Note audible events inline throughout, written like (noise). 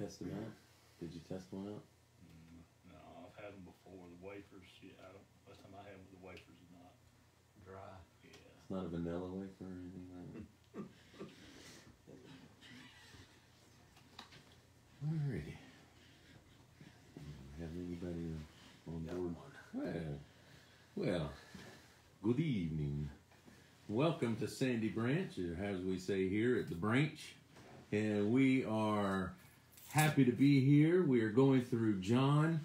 test them out? Did you test one out? Mm, No, I've had them before, the wafers, yeah, I don't, last time I had them, the wafers is not Dry. Yeah. It's not a vanilla wafer or anything like that. Alrighty. Have anybody on Got board? one. Well, well, good evening. Welcome to Sandy Branch, or as we say here at the Branch. And we are happy to be here. We are going through John,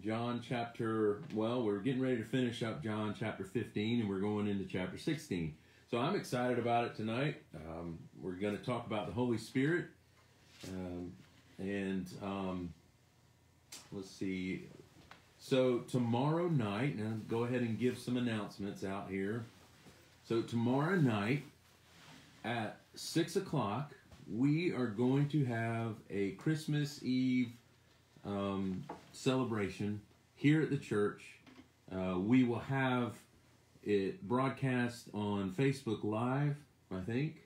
John chapter, well, we're getting ready to finish up John chapter 15, and we're going into chapter 16. So I'm excited about it tonight. Um, we're going to talk about the Holy Spirit. Um, and um, let's see. So tomorrow night, and I'll go ahead and give some announcements out here. So tomorrow night at six o'clock, we are going to have a Christmas Eve um, celebration here at the church. Uh, we will have it broadcast on Facebook Live, I think.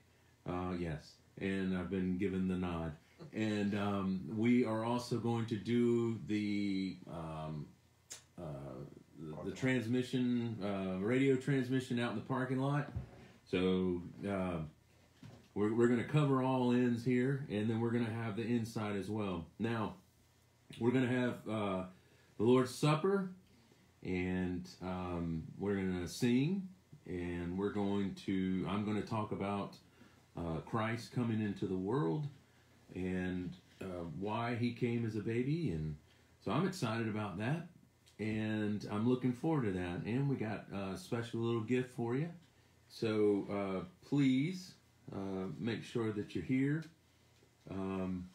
Uh, yes, and I've been given the nod. And um, we are also going to do the um, uh, the, the transmission, uh, radio transmission out in the parking lot. So uh, we're, we're going to cover all ends here, and then we're going to have the inside as well. Now, we're going to have uh, the Lord's Supper, and um, we're going to sing, and we're going to, I'm going to talk about uh, Christ coming into the world and uh, why he came as a baby. And so I'm excited about that and I'm looking forward to that. And we got a special little gift for you. So uh, please uh, make sure that you're here. Um,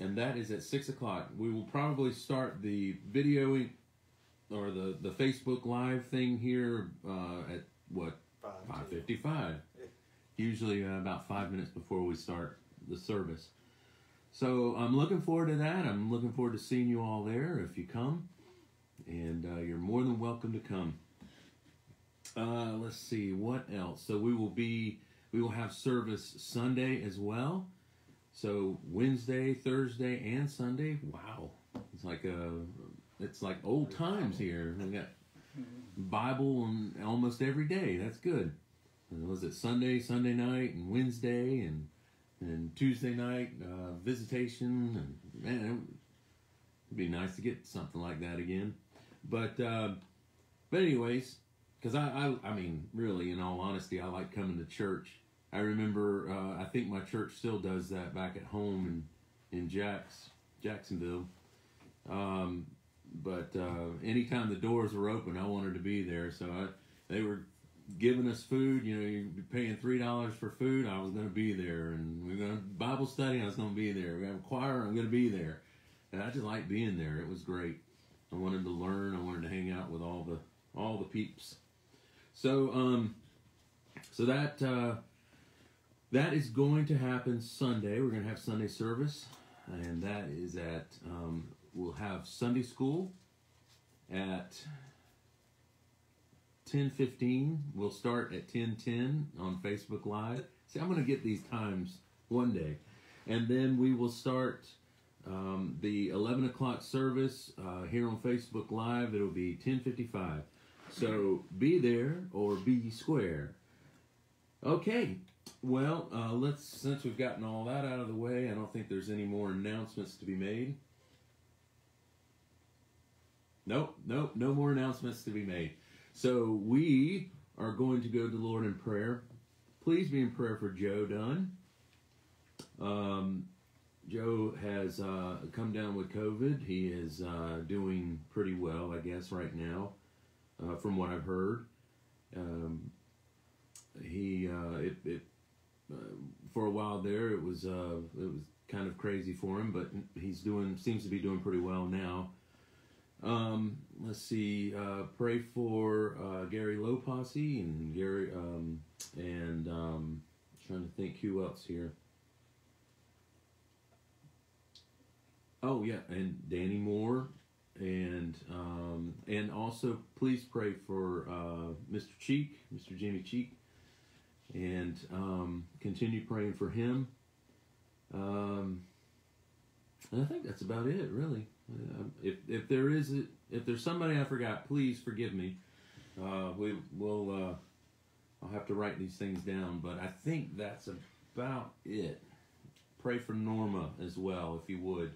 and that is at six o'clock. We will probably start the videoing or the, the Facebook Live thing here uh, at what Five. five two. fifty five. Usually uh, about five minutes before we start the service. So I'm looking forward to that. I'm looking forward to seeing you all there if you come and uh, you're more than welcome to come. Uh, let's see what else. So we will be we will have service Sunday as well. So Wednesday, Thursday, and Sunday. Wow, it's like a it's like old times here. We got Bible almost every day. That's good. Was it Sunday, Sunday night, and Wednesday, and and Tuesday night uh, visitation? And man, it'd be nice to get something like that again. But uh, but anyways, because I, I I mean really, in all honesty, I like coming to church. I remember uh, I think my church still does that back at home in in Jacks Jacksonville. Um, but uh, anytime the doors were open, I wanted to be there. So I, they were giving us food. You know, you'd be paying three dollars for food. I was going to be there, and we are going to Bible study. I was going to be there. We have a choir. I'm going to be there. And I just liked being there. It was great. I wanted to learn. I wanted to hang out with all the all the peeps. So um, so that uh, that is going to happen Sunday. We're going to have Sunday service, and that is at um, we'll have Sunday school at ten fifteen. We'll start at ten ten on Facebook Live. See, I'm going to get these times one day, and then we will start um, the 11 o'clock service uh, here on Facebook Live. It'll be 10:55. So be there or be square. Okay. Well, uh, let's since we've gotten all that out of the way, I don't think there's any more announcements to be made. Nope, nope, no more announcements to be made. So we are going to go to the Lord in prayer. Please be in prayer for Joe Dunn. Um, Joe has uh, come down with COVID. He is uh, doing pretty well, I guess, right now, uh, from what I've heard. Um, he uh, it, it uh, for a while there it was uh, it was kind of crazy for him, but he's doing seems to be doing pretty well now. Um, let's see. Uh, pray for uh, Gary Loposse and Gary um, and um, trying to think who else here. Oh yeah, and Danny Moore, and um, and also please pray for uh, Mr. Cheek, Mr. Jimmy Cheek, and um, continue praying for him. Um, And I think that's about it, really. Uh, if if there is if there's somebody I forgot, please forgive me. Uh, we will. Uh, I'll have to write these things down, but I think that's about it. Pray for Norma as well, if you would.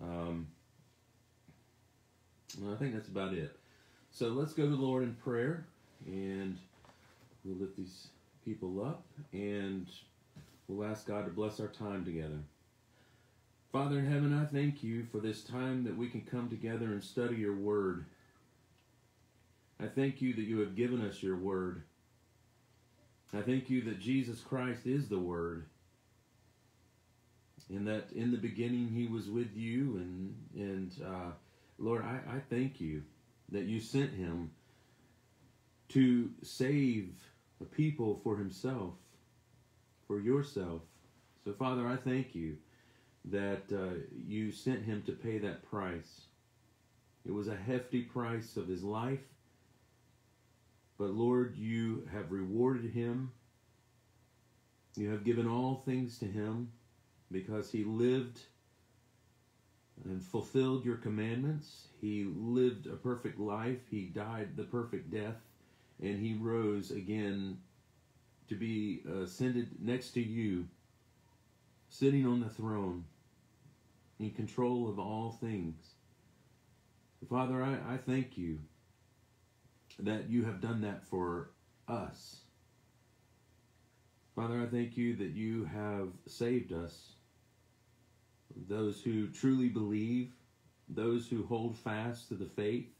Um, I think that's about it. So let's go to the Lord in prayer, and we'll lift these people up, and we'll ask God to bless our time together. Father in heaven, I thank you for this time that we can come together and study your word. I thank you that you have given us your word. I thank you that Jesus Christ is the word. And that in the beginning he was with you and and uh, Lord, I, I thank you that you sent him to save a people for himself, for yourself. So Father, I thank you that uh, you sent him to pay that price. It was a hefty price of his life, but Lord, you have rewarded him. You have given all things to him because he lived and fulfilled your commandments. He lived a perfect life. He died the perfect death, and he rose again to be uh, ascended next to you, sitting on the throne in control of all things. Father, I, I thank you that you have done that for us. Father, I thank you that you have saved us. Those who truly believe, those who hold fast to the faith.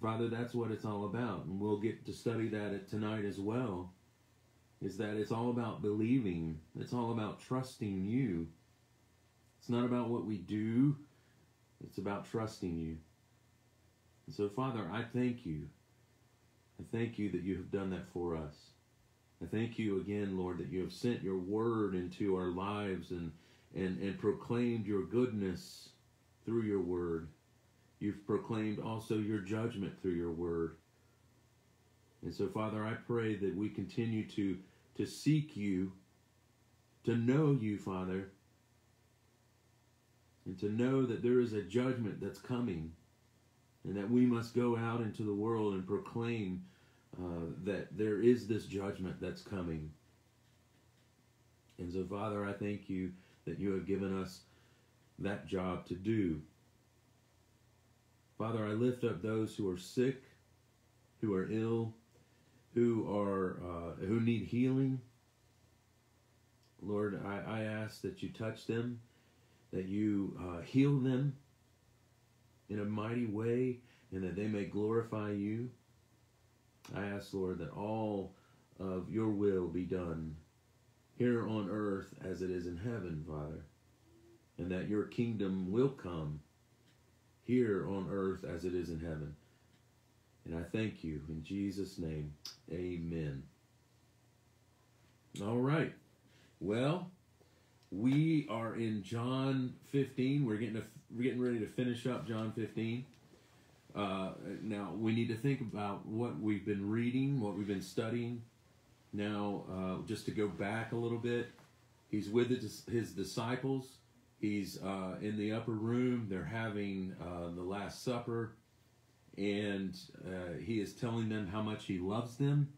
Father, that's what it's all about. And we'll get to study that tonight as well. Is that it's all about believing, it's all about trusting you it's not about what we do, it's about trusting you. And so, Father, I thank you. I thank you that you have done that for us. I thank you again, Lord, that you have sent your word into our lives and, and, and proclaimed your goodness through your word. You've proclaimed also your judgment through your word. And so, Father, I pray that we continue to, to seek you, to know you, Father, and to know that there is a judgment that's coming and that we must go out into the world and proclaim uh, that there is this judgment that's coming. And so, Father, I thank you that you have given us that job to do. Father, I lift up those who are sick, who are ill, who are uh, who need healing. Lord, I, I ask that you touch them that you uh, heal them in a mighty way and that they may glorify you. I ask, Lord, that all of your will be done here on earth as it is in heaven, Father, and that your kingdom will come here on earth as it is in heaven. And I thank you in Jesus' name. Amen. All right. Well, we are in John 15. We're getting we're getting ready to finish up John 15. Uh, now we need to think about what we've been reading, what we've been studying. Now, uh, just to go back a little bit, he's with his disciples. He's uh, in the upper room. They're having uh, the Last Supper, and uh, he is telling them how much he loves them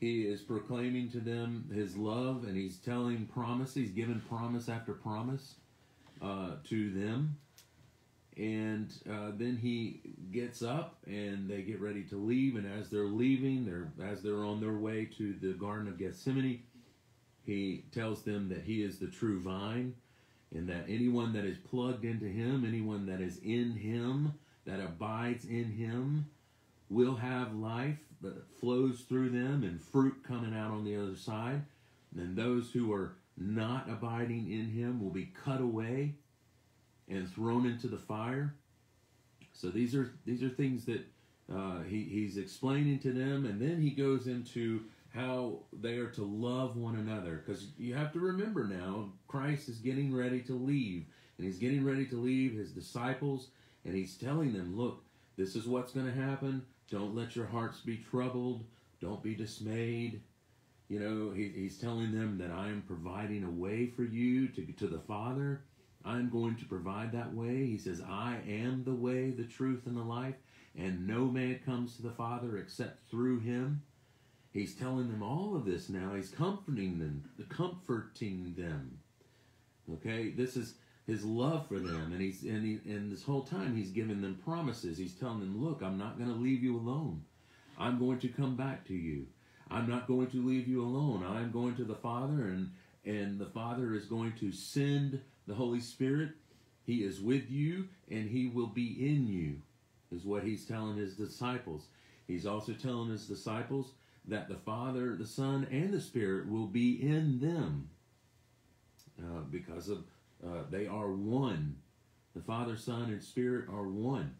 he is proclaiming to them his love, and he's telling promise. He's given promise after promise uh, to them. And uh, then he gets up, and they get ready to leave. And as they're leaving, they're as they're on their way to the Garden of Gethsemane, he tells them that he is the true vine, and that anyone that is plugged into him, anyone that is in him, that abides in him, will have life that flows through them and fruit coming out on the other side. And those who are not abiding in him will be cut away and thrown into the fire. So these are these are things that uh, he, he's explaining to them, and then he goes into how they are to love one another. Because you have to remember now, Christ is getting ready to leave, and he's getting ready to leave his disciples, and he's telling them, "Look, this is what's going to happen. Don't let your hearts be troubled. Don't be dismayed. You know, he, he's telling them that I am providing a way for you to, to the Father. I'm going to provide that way. He says, I am the way, the truth, and the life, and no man comes to the Father except through him. He's telling them all of this now. He's comforting them, the comforting them. Okay, this is his love for them, and he's and he and this whole time he's giving them promises. He's telling them, "Look, I'm not going to leave you alone. I'm going to come back to you. I'm not going to leave you alone. I'm going to the Father, and and the Father is going to send the Holy Spirit. He is with you, and He will be in you." Is what he's telling his disciples. He's also telling his disciples that the Father, the Son, and the Spirit will be in them uh, because of uh, they are one. The Father, Son, and Spirit are one.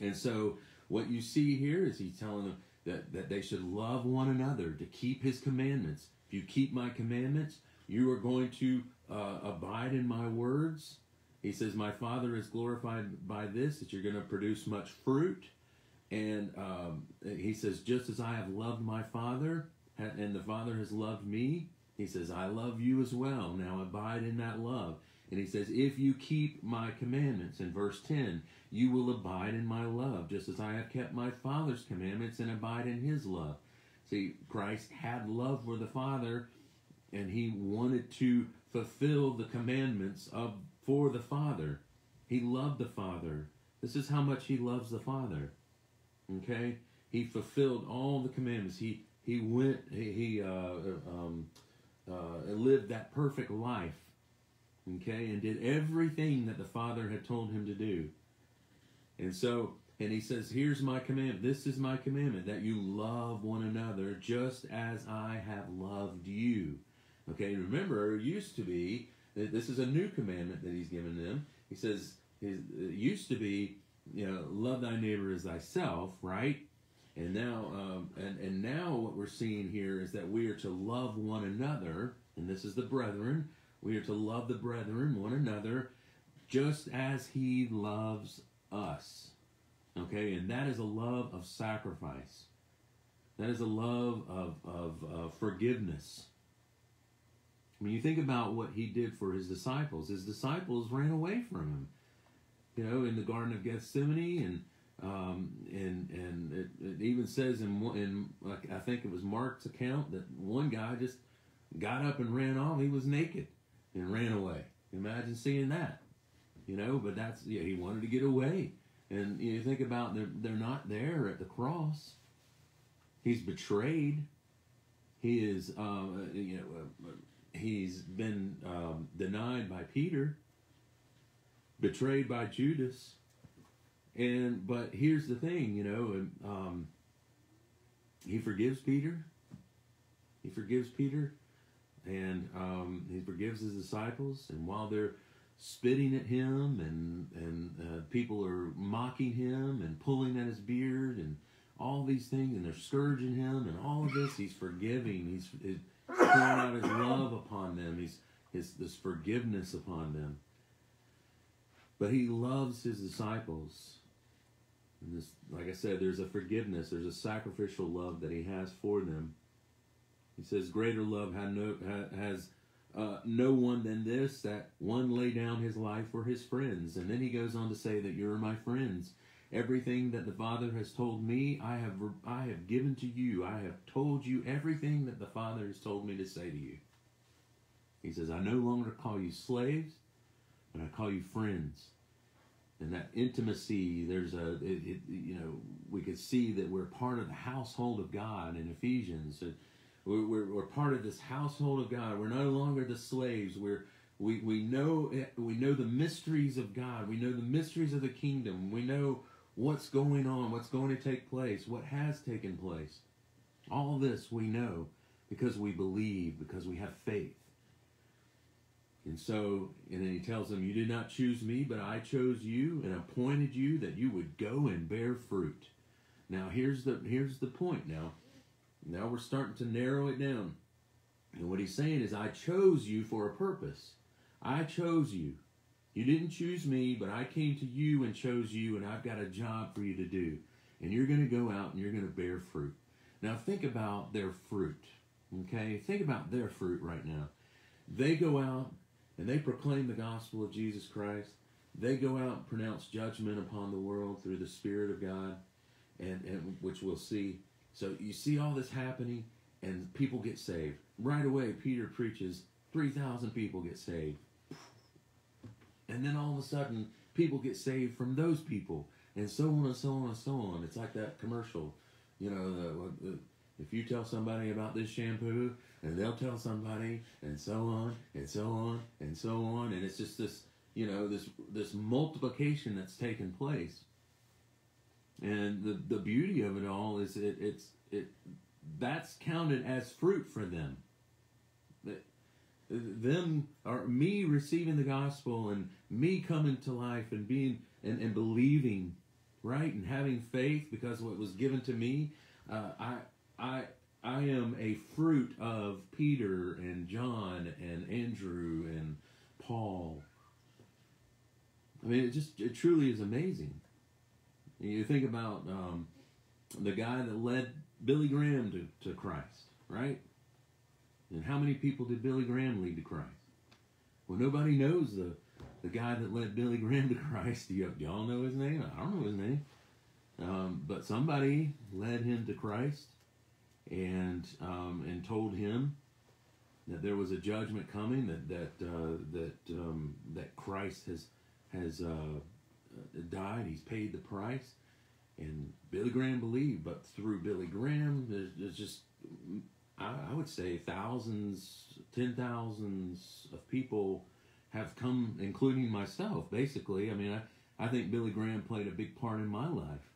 And so what you see here is he's telling them that, that they should love one another, to keep his commandments. If you keep my commandments, you are going to uh, abide in my words. He says, My Father is glorified by this, that you're going to produce much fruit. And um, he says, Just as I have loved my Father, and the Father has loved me, he says, I love you as well. Now abide in that love. And he says, If you keep my commandments, in verse 10, you will abide in my love, just as I have kept my Father's commandments and abide in his love. See, Christ had love for the Father, and he wanted to fulfill the commandments of for the Father. He loved the Father. This is how much he loves the Father. Okay? He fulfilled all the commandments. He he went he, he uh, um, uh, lived that perfect life. Okay, and did everything that the Father had told him to do. And so, and he says, "Here's my commandment. This is my commandment that you love one another, just as I have loved you." Okay, remember, it used to be this is a new commandment that he's given them. He says it used to be, you know, love thy neighbor as thyself, right? And now, um, and and now what we're seeing here is that we are to love one another, and this is the brethren. We are to love the brethren, one another, just as He loves us. Okay, and that is a love of sacrifice. That is a love of of uh, forgiveness. When you think about what he did for his disciples, his disciples ran away from him. You know, in the Garden of Gethsemane, and um, and and it, it, even says in in I think it was Mark's account that one guy just got up and ran off. He was naked and ran away. Imagine seeing that. You know, but that's yeah. He wanted to get away, and you think about they're they're not there at the cross. He's betrayed. He is, uh, you know, uh, he's been um, denied by Peter, betrayed by Judas, and but here's the thing, you know, um, he forgives Peter. He forgives Peter, and um, he forgives his disciples. And while they're spitting at him, and and uh, people are mocking him and pulling at his beard, and all these things, and they're scourging him, and all of this, he's forgiving. He's pouring out his love upon them, He's his this forgiveness upon them. But he loves his disciples. And this, like I said, there's a forgiveness, there's a sacrificial love that he has for them. He says, "Greater love has no has uh, no one than this, that one lay down his life for his friends." And then he goes on to say that you're my friends Everything that the Father has told me, I have I have given to you. I have told you everything that the Father has told me to say to you. He says, I no longer call you slaves, but I call you friends. And that intimacy, there's a, it, it, you know, we could see that we're part of the household of God in Ephesians. We're, we're, we're part of this household of God. We're no longer the slaves. We're we, we know we know the mysteries of God. We know the mysteries of the kingdom. We know what's going on, what's going to take place, what has taken place. All this we know because we believe, because we have faith. And so, and then he tells them, You did not choose me, but I chose you and appointed you that you would go and bear fruit. Now here's the here's the point now. Now we're starting to narrow it down. And what he's saying is, I chose you for a purpose. I chose you. You didn't choose me, but I came to you and chose you, and I've got a job for you to do. And you're going to go out and you're going to bear fruit. Now, think about their fruit. Okay? Think about their fruit right now. They go out and they proclaim the gospel of Jesus Christ. They go out and pronounce judgment upon the world through the Spirit of God, and, and which we'll see. So you see all this happening, and people get saved right away. Peter preaches, three thousand people get saved, and then all of a sudden, people get saved from those people, and so on and so on and so on. It's like that commercial, you know, the, the, if you tell somebody about this shampoo, and they'll tell somebody, and so on, and so on, and so on, and it's just this, you know, this this multiplication that's taken place. And the the beauty of it all is it it's it that's counted as fruit for them. Them or me receiving the gospel and me coming to life and being and, and believing, right, and having faith because what was given to me. Uh, I I I am a fruit of Peter and John and Andrew and Paul. I mean, it just it truly is amazing. You think about um, the guy that led Billy Graham to, to Christ, right? And how many people did Billy Graham lead to Christ? Well, nobody knows the, the guy that led Billy Graham to Christ. You, y'all know his name? I don't know his name. Um, but somebody led him to Christ and um, and told him that there was a judgment coming that that uh, that um, that Christ has has uh, died. He's paid the price, and Billy Graham believed. But through Billy Graham, there's, there's just I, I would say thousands, ten thousands of people have come, including myself. Basically, I mean, I I think Billy Graham played a big part in my life.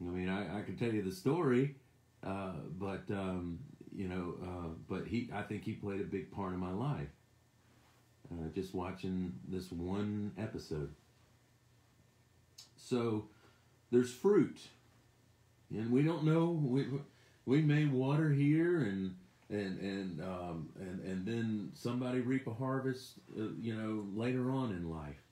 I mean, I, I can tell you the story, uh, but um, you know, uh, but he, I think he played a big part in my life. Uh, just watching this one episode. So there's fruit, and we don't know. We we may water here and and and um, and and then somebody reap a harvest, uh, you know, later on in life.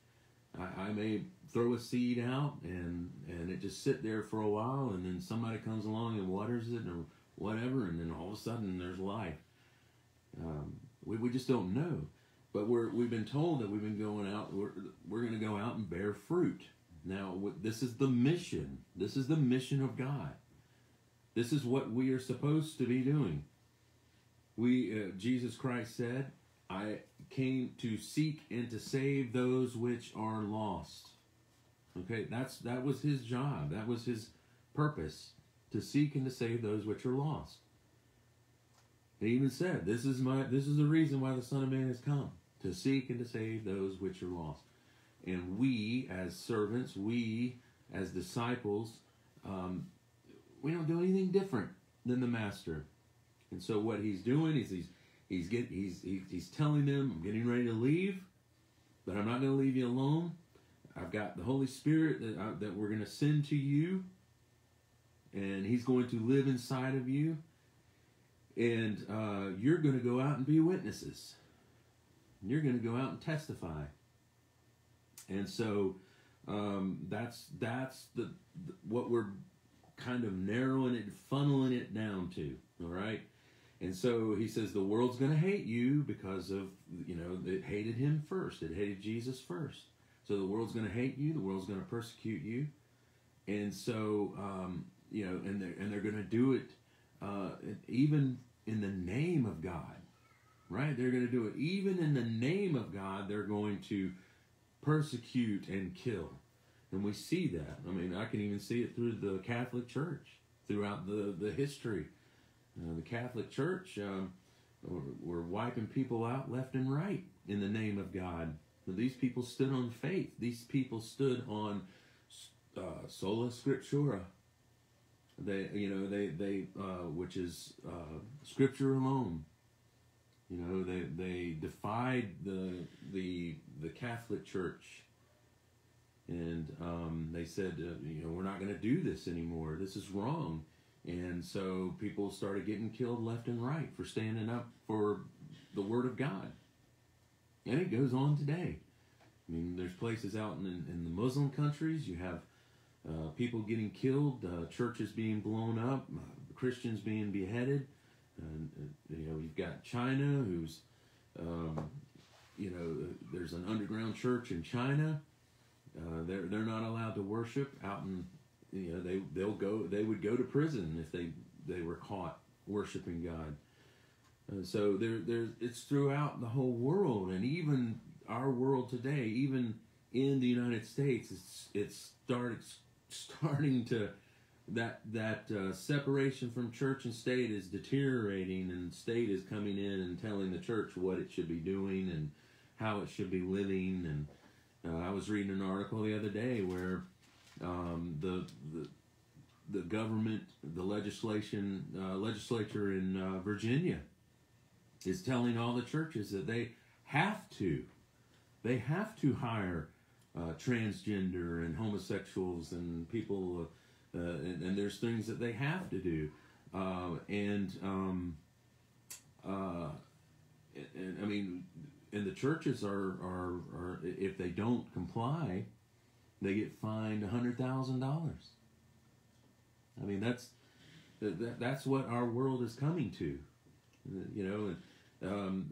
I, I may throw a seed out and and it just sit there for a while, and then somebody comes along and waters it or whatever, and then all of a sudden there's life. Um, we we just don't know, but we're we've been told that we've been going out. We're we're going to go out and bear fruit. Now, this is the mission. This is the mission of God. This is what we are supposed to be doing. We, uh, Jesus Christ said, I came to seek and to save those which are lost. Okay, that's that was his job. That was his purpose to seek and to save those which are lost. He even said, "This is my this is the reason why the Son of Man has come to seek and to save those which are lost." And we, as servants, we as disciples, um, we don't do anything different than the Master. And so what he's doing is he's he's get he's he's telling them, "I'm getting ready to leave, but I'm not going to leave you alone. I've got the Holy Spirit that I, that we're going to send to you, and He's going to live inside of you, and uh, you're going to go out and be witnesses. You're going to go out and testify." And so um, that's that's the, the what we're kind of narrowing it, funneling it down to. All right. And so he says the world's going to hate you because of you know it hated him first. It hated Jesus first. So the world's going to hate you. The world's going to persecute you. And so um, you know, and they're and they're going to do it uh, even in the name of God, right? They're going to do it even in the name of God. They're going to persecute and kill. And we see that. I mean, I can even see it through the Catholic Church, throughout the, the history. Uh, the Catholic Church, um, we're, wiping people out left and right in the name of God. These people stood on faith. These people stood on uh, sola scriptura. They, you know, they, they, uh, which is uh, scripture alone. You know, they they defied the the the Catholic Church, and um, they said, uh, you know, we're not going to do this anymore. This is wrong, and so people started getting killed left and right for standing up for the Word of God, and it goes on today. I mean, there's places out in, in the Muslim countries you have uh, people getting killed, uh, churches being blown up, uh, Christians being beheaded. Uh, you know, you've got China, who's um, you know, there's an underground church in China. Uh, they're they're not allowed to worship out in, you know, they they'll go they would go to prison if they they were caught worshiping God. Uh, so there there it's throughout the whole world, and even our world today, even in the United States, it's it's started (laughs) starting to that that uh, separation from church and state is deteriorating, and state is coming in and telling the church what it should be doing and how it should be living. And uh, I was reading an article the other day where um, the, the the government, the legislation, uh, legislature in uh, Virginia is telling all the churches that they have to, they have to hire uh, transgender and homosexuals and people, uh, and, and, there's things that they have to do, uh, and, um, uh, and I mean, and the churches are, are, are if they don't comply, they get fined a hundred thousand dollars. I mean, that's that, that's what our world is coming to, you know. Um,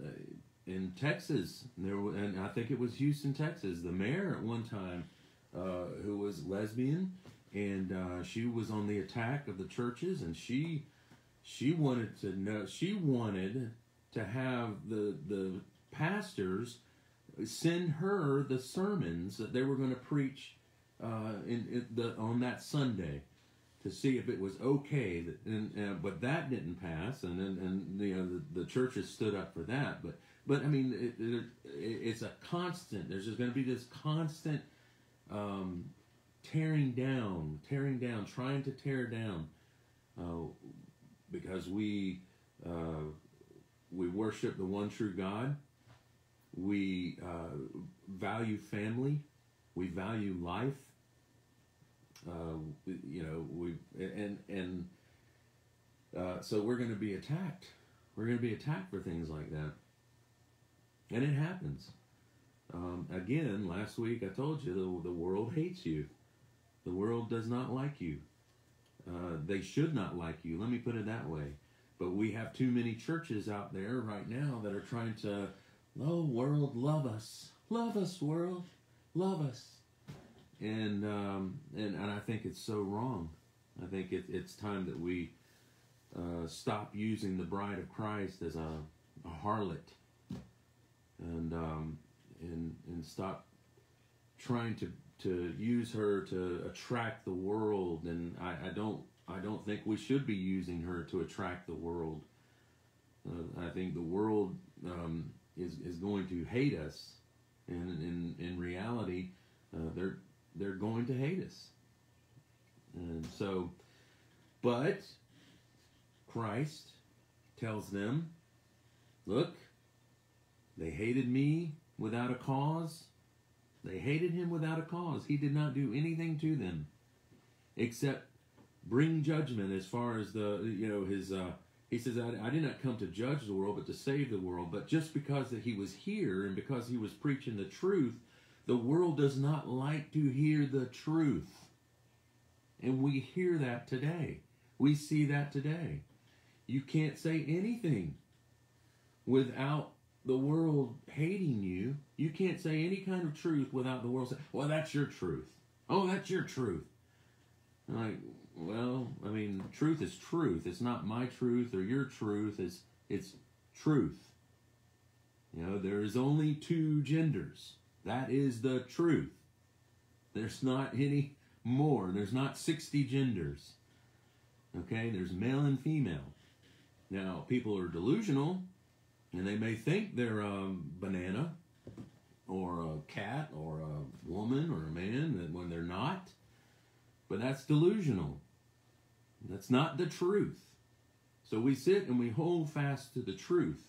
in Texas, there and I think it was Houston, Texas. The mayor at one time, uh, who was lesbian, and uh, she was on the attack of the churches, and she she wanted to know she wanted to have the the pastors send her the sermons that they were going to preach uh, in, in, the on that Sunday to see if it was okay. That, and, but that didn't pass, and and, and you know the, the churches stood up for that. But but I mean it, it, it's a constant. There's just going to be this constant um, tearing down, tearing down, trying to tear down, uh, because we uh, we worship the one true God. We uh, value family. We value life uh, you know, we and and uh, so we're going to be attacked. We're going to be attacked for things like that, and it happens. Um, again, last week I told you the, the world hates you. The world does not like you. Uh, they should not like you. Let me put it that way. But we have too many churches out there right now that are trying to, oh, world, love us. Love us, world. Love us and um, and and I think it's so wrong. I think it, it's time that we uh, stop using the bride of Christ as a, a harlot, and um, and and stop trying to to use her to attract the world. And I, I don't I don't think we should be using her to attract the world. Uh, I think the world um, is is going to hate us, and in in reality, uh, they're they're going to hate us. And so, but Christ tells them, look, they hated me without a cause. They hated him without a cause. He did not do anything to them except bring judgment as far as the, you know, his, uh, he says, I, I did not come to judge the world, but to save the world. But just because that he was here and because he was preaching the truth, the world does not like to hear the truth. And we hear that today. We see that today. You can't say anything without the world hating you. You can't say any kind of truth without the world saying, well, that's your truth. Oh, that's your truth. Like, well, I mean, truth is truth. It's not my truth or your truth. It's, it's truth. You know, there is only two genders. That is the truth. There's not any more. There's not 60 genders. Okay, there's male and female. Now, people are delusional and they may think they're a banana or a cat or a woman or a man when they're not. But that's delusional. That's not the truth. So we sit and we hold fast to the truth.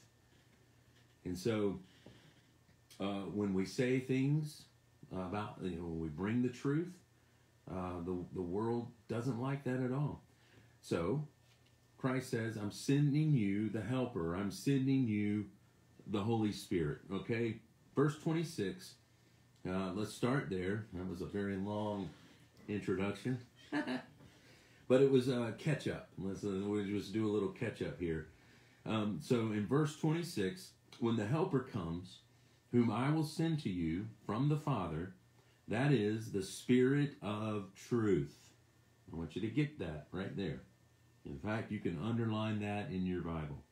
And so uh, when we say things about, you know, when we bring the truth, uh, the, the world doesn't like that at all. So, Christ says, I'm sending you the helper. I'm sending you the Holy Spirit. Okay? Verse 26. Uh, let's start there. That was a very long introduction. (laughs) but it was uh, catch up. Let's uh, we'll just do a little catch up here. Um, so in verse 26, when the helper comes, whom I will send to you from the Father, that is the Spirit of truth. I want you to get that right there. In fact, you can underline that in your Bible.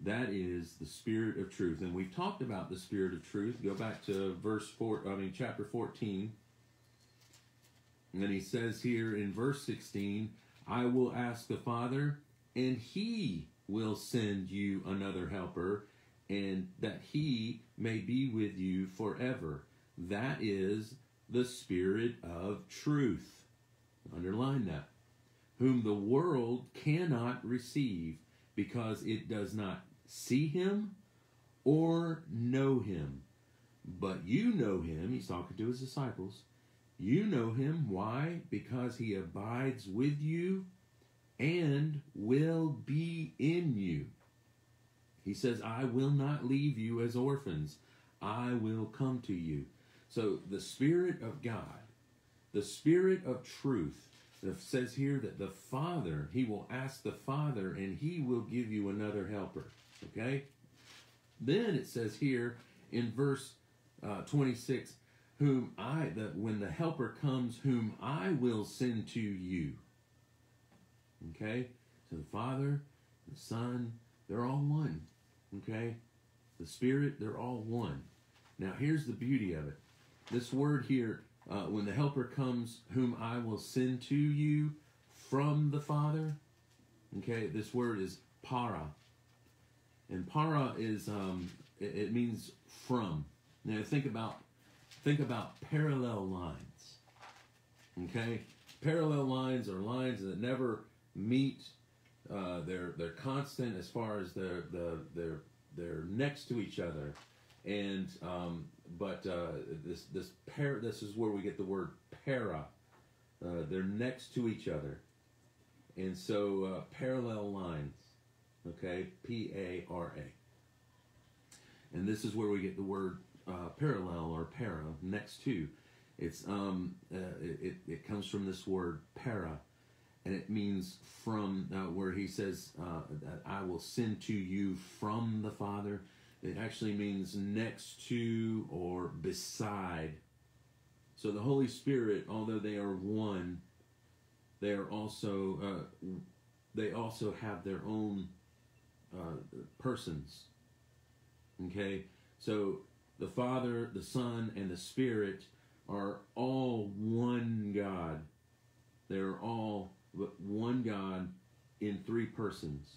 That is the Spirit of truth. And we've talked about the Spirit of truth. Go back to verse 4, I mean, chapter 14. And then he says here in verse 16, I will ask the Father, and he will send you another helper, and that he may be with you forever. That is the Spirit of truth. Underline that. Whom the world cannot receive because it does not see him or know him. But you know him, he's talking to his disciples. You know him. Why? Because he abides with you and will be in you. He says, I will not leave you as orphans. I will come to you. So the Spirit of God, the Spirit of truth, says here that the Father, he will ask the Father and he will give you another helper. Okay? Then it says here in verse uh, 26, whom I, that when the helper comes, whom I will send to you. Okay? So the Father, the Son, they're all one. Okay? The Spirit, they're all one. Now here's the beauty of it. This word here, uh, when the helper comes, whom I will send to you from the Father, okay, this word is para. And para is, um, it, it means from. Now think about, think about parallel lines. Okay? Parallel lines are lines that never meet. Uh, they're they're constant as far as they're the they're they're next to each other, and um, but uh, this this pair this is where we get the word para. Uh, they're next to each other, and so uh, parallel lines. Okay, P A R A. And this is where we get the word uh, parallel or para, next to. It's um it it comes from this word para, and it means from uh, where he says uh, that I will send to you from the Father. It actually means next to or beside. So the Holy Spirit, although they are one, they are also uh, they also have their own uh, persons. Okay, so the Father, the Son, and the Spirit are all one God. They're all one God in three persons.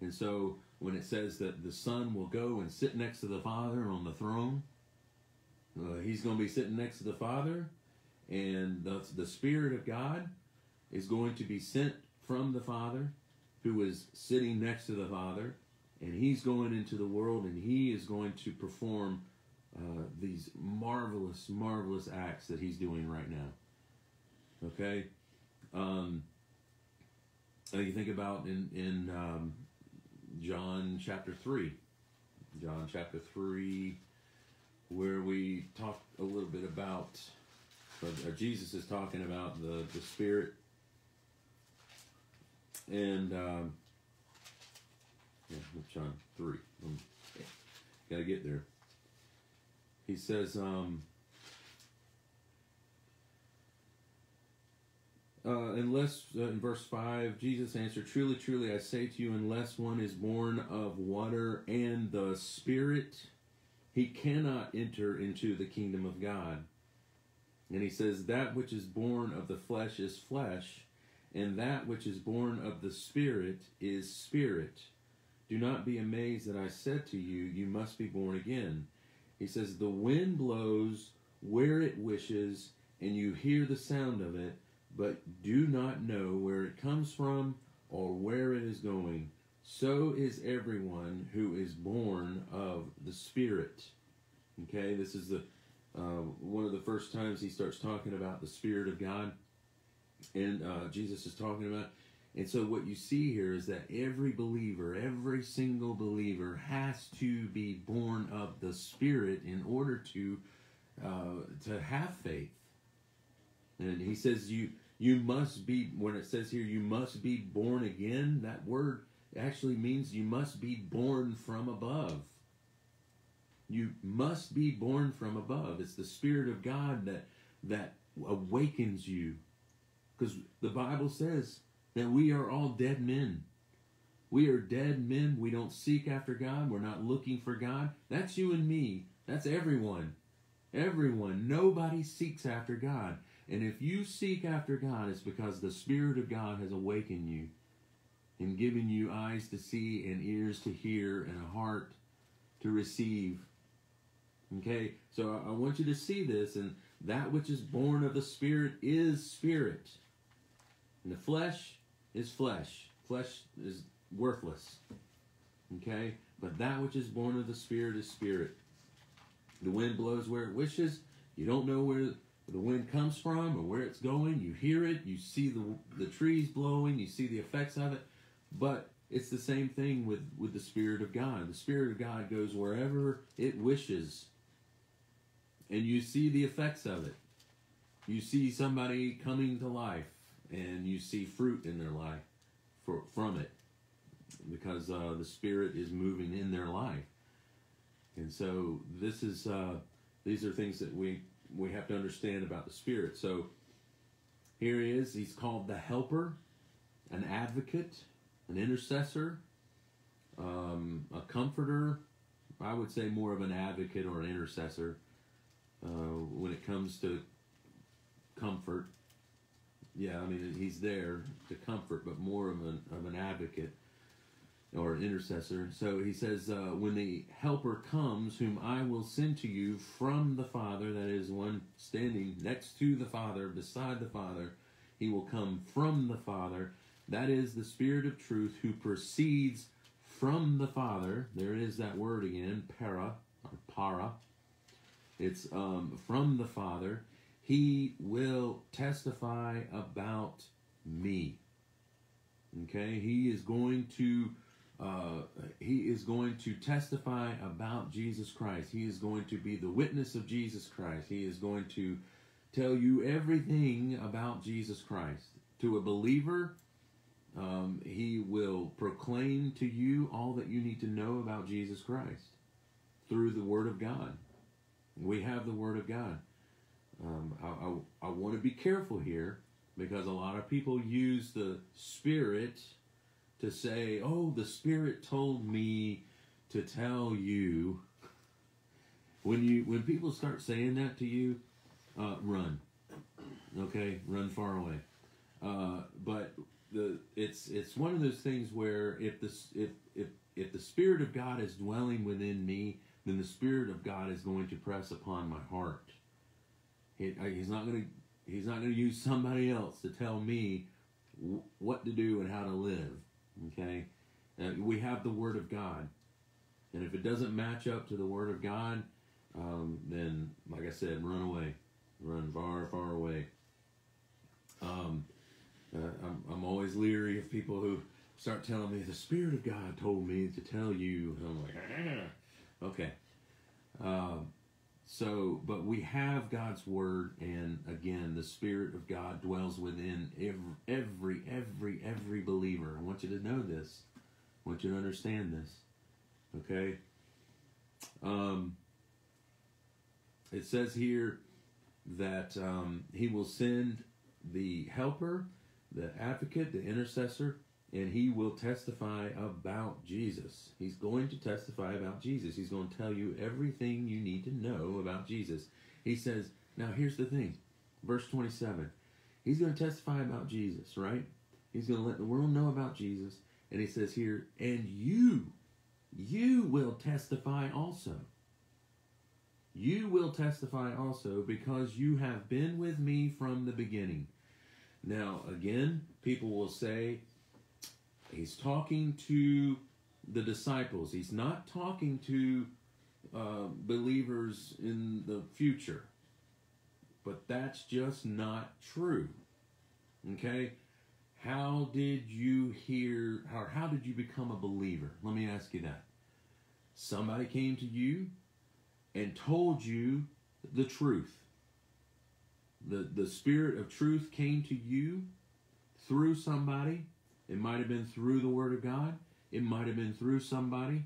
And so when it says that the Son will go and sit next to the Father on the throne, uh, he's going to be sitting next to the Father, and the, the Spirit of God is going to be sent from the Father, who is sitting next to the Father, and he's going into the world and he is going to perform uh, these marvelous, marvelous acts that he's doing right now. Okay? Um, you think about in, in um, John chapter 3. John chapter 3, where we talk a little bit about, uh, Jesus is talking about the, the Spirit. And, um, yeah, John 3. Um, Got to get there. He says, um, uh, unless, uh, in verse 5, Jesus answered, Truly, truly, I say to you, unless one is born of water and the Spirit, he cannot enter into the kingdom of God. And he says, That which is born of the flesh is flesh, and that which is born of the Spirit is spirit. Do not be amazed that I said to you, You must be born again. He says, The wind blows where it wishes, and you hear the sound of it, but do not know where it comes from or where it is going. So is everyone who is born of the Spirit. Okay, this is the uh, one of the first times he starts talking about the Spirit of God, and uh, Jesus is talking about. And so, what you see here is that every believer, every single believer, has to be born of the Spirit in order to uh, to have faith. And he says, "You you must be." When it says here, "You must be born again," that word actually means you must be born from above. You must be born from above. It's the Spirit of God that that awakens you. Because the Bible says that we are all dead men. We are dead men. We don't seek after God. We're not looking for God. That's you and me. That's everyone. Everyone. Nobody seeks after God. And if you seek after God, it's because the Spirit of God has awakened you and given you eyes to see and ears to hear and a heart to receive. Okay, so I want you to see this, and that which is born of the Spirit is spirit. And the flesh is flesh. Flesh is worthless. Okay, but that which is born of the Spirit is spirit. The wind blows where it wishes. You don't know where the wind comes from or where it's going. You hear it, you see the the trees blowing, you see the effects of it, but it's the same thing with with the spirit of God. The spirit of God goes wherever it wishes. And you see the effects of it. You see somebody coming to life and you see fruit in their life for, from it because uh, the spirit is moving in their life. And so this is uh, these are things that we we have to understand about the Spirit. So here he is. He's called the Helper, an advocate, an intercessor, um, a comforter. I would say more of an advocate or an intercessor uh, when it comes to comfort. Yeah, I mean he's there to comfort, but more of an of an advocate or an intercessor. So he says, uh, when the helper comes, whom I will send to you from the Father, that is one standing next to the Father, beside the Father, he will come from the Father. That is the Spirit of truth who proceeds from the Father. There is that word again, para, or para. It's um, from the Father. He will testify about me. Okay, he is going to uh, he is going to testify about Jesus Christ. He is going to be the witness of Jesus Christ. He is going to tell you everything about Jesus Christ. To a believer, um, he will proclaim to you all that you need to know about Jesus Christ through the Word of God. We have the Word of God. Um, I, I, I want to be careful here because a lot of people use the Spirit to say, oh, the Spirit told me to tell you. When you when people start saying that to you, uh, run. Okay, run far away. Uh, but the it's it's one of those things where if the if if if the Spirit of God is dwelling within me, then the Spirit of God is going to press upon my heart. He, uh, he's not going to he's not going to use somebody else to tell me what to do and how to live. Okay? Uh, we have the Word of God. And if it doesn't match up to the Word of God, um, then, like I said, run away. Run far, far away. Um, uh, I'm, I'm always leery of people who start telling me, the Spirit of God told me to tell you. And I'm like, ah. okay. Um, so, but we have God's word, and again, the Spirit of God dwells within every, every, every, every believer. I want you to know this. I want you to understand this. Okay. Um, it says here that um, He will send the Helper, the Advocate, the Intercessor, and he will testify about Jesus. He's going to testify about Jesus. He's going to tell you everything you need to know about Jesus. He says, now here's the thing, verse 27. He's going to testify about Jesus, right? He's going to let the world know about Jesus. And he says here, and you, you will testify also. You will testify also because you have been with me from the beginning. Now, again, people will say, He's talking to the disciples. He's not talking to uh, believers in the future. But that's just not true. Okay? How did you hear, or how did you become a believer? Let me ask you that. Somebody came to you and told you the truth. The, the spirit of truth came to you through somebody it might have been through the Word of God. It might have been through somebody.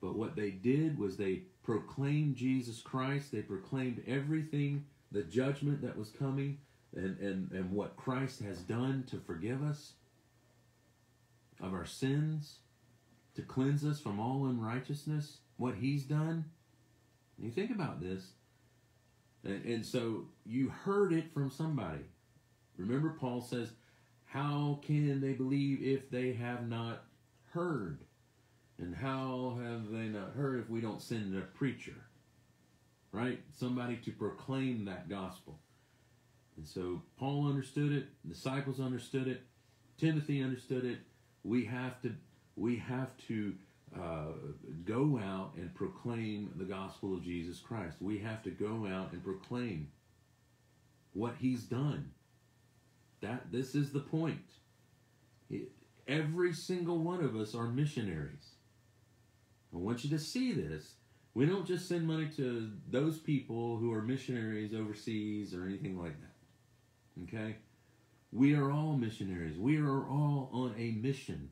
But what they did was they proclaimed Jesus Christ. They proclaimed everything, the judgment that was coming, and, and, and what Christ has done to forgive us of our sins, to cleanse us from all unrighteousness, what He's done. And you think about this, and, and so you heard it from somebody. Remember, Paul says, How can they believe if they have not heard? And how have they not heard if we don't send a preacher? Right? Somebody to proclaim that gospel. And so Paul understood it, disciples understood it, Timothy understood it. We have to we have to uh, go out and proclaim the gospel of Jesus Christ. We have to go out and proclaim what He's done. That this is the point. Every single one of us are missionaries. I want you to see this. We don't just send money to those people who are missionaries overseas or anything like that. Okay? We are all missionaries. We are all on a mission.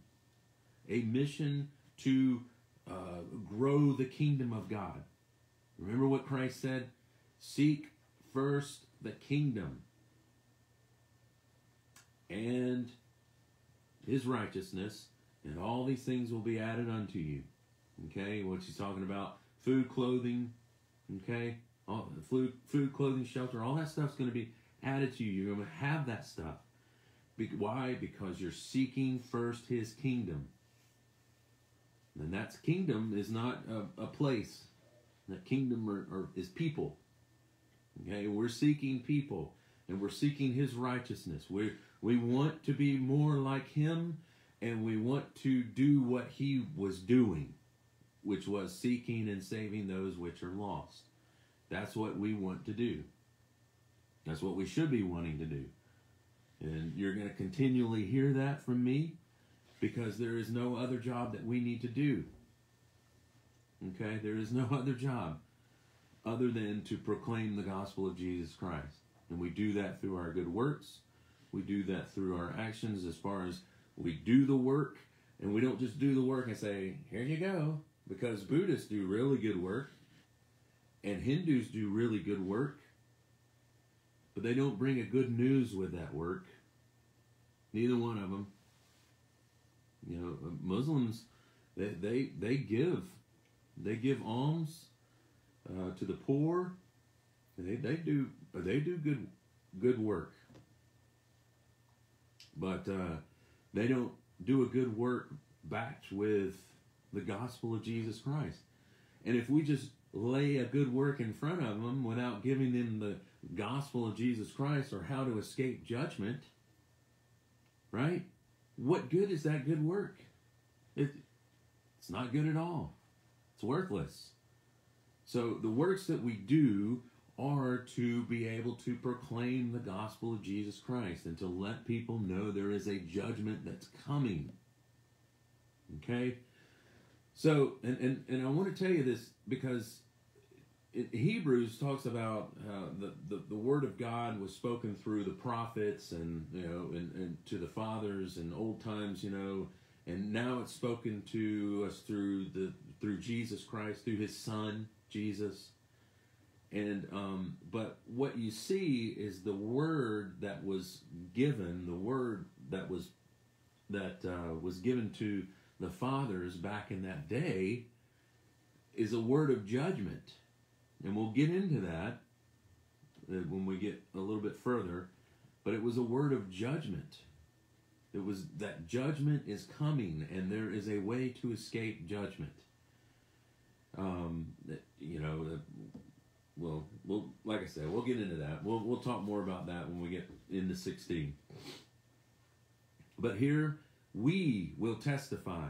A mission to uh, grow the kingdom of God. Remember what Christ said? Seek first the kingdom and his righteousness, and all these things will be added unto you. Okay, what he's talking about food, clothing, okay, all food, food, clothing, shelter, all that stuff's going to be added to you. You're going to have that stuff. Be- why? Because you're seeking first his kingdom. And that kingdom is not a, a place. That kingdom are, are, is people. Okay, we're seeking people, and we're seeking His righteousness. We we want to be more like Him, and we want to do what He was doing, which was seeking and saving those which are lost. That's what we want to do. That's what we should be wanting to do. And you're going to continually hear that from me because there is no other job that we need to do. Okay? There is no (laughs) other job other than to proclaim the gospel of Jesus Christ. And we do that through our good works. We do that through our actions as far as we do the work. And we don't just do the work and say, here you go. Because Buddhists do really good work. And Hindus do really good work. But they don't bring a good news with that work. Neither one of them. You know, Muslims, they they, they give, they give alms uh, to the poor. They they do they do good good work, but uh, they don't do a good work backed with the gospel of Jesus Christ. And if we just lay a good work in front of them without giving them the gospel of Jesus Christ or how to escape judgment, right? What good is that good work? It, it's not good at all. It's worthless. So the works that we do are to be able to proclaim the gospel of Jesus Christ and to let people know there is a judgment that's coming. Okay? So, and, and, and I want to tell you this because it, Hebrews talks about the, the, the word of God was spoken through the prophets and, you know, and, and to the fathers in old times, you know, and now it's spoken to us through the through Jesus Christ, through his son, Jesus. And um, but what you see is the word that was given, the word that was that uh, was given to the fathers back in that day, is a word of judgment, and we'll get into that uh, when we get a little bit further. But it was a word of judgment. It was that judgment is coming, and there is a way to escape judgment. Um, you know, well, we'll like I said, we'll get into that. We'll we'll talk more about that when we get into sixteen. But here we will testify.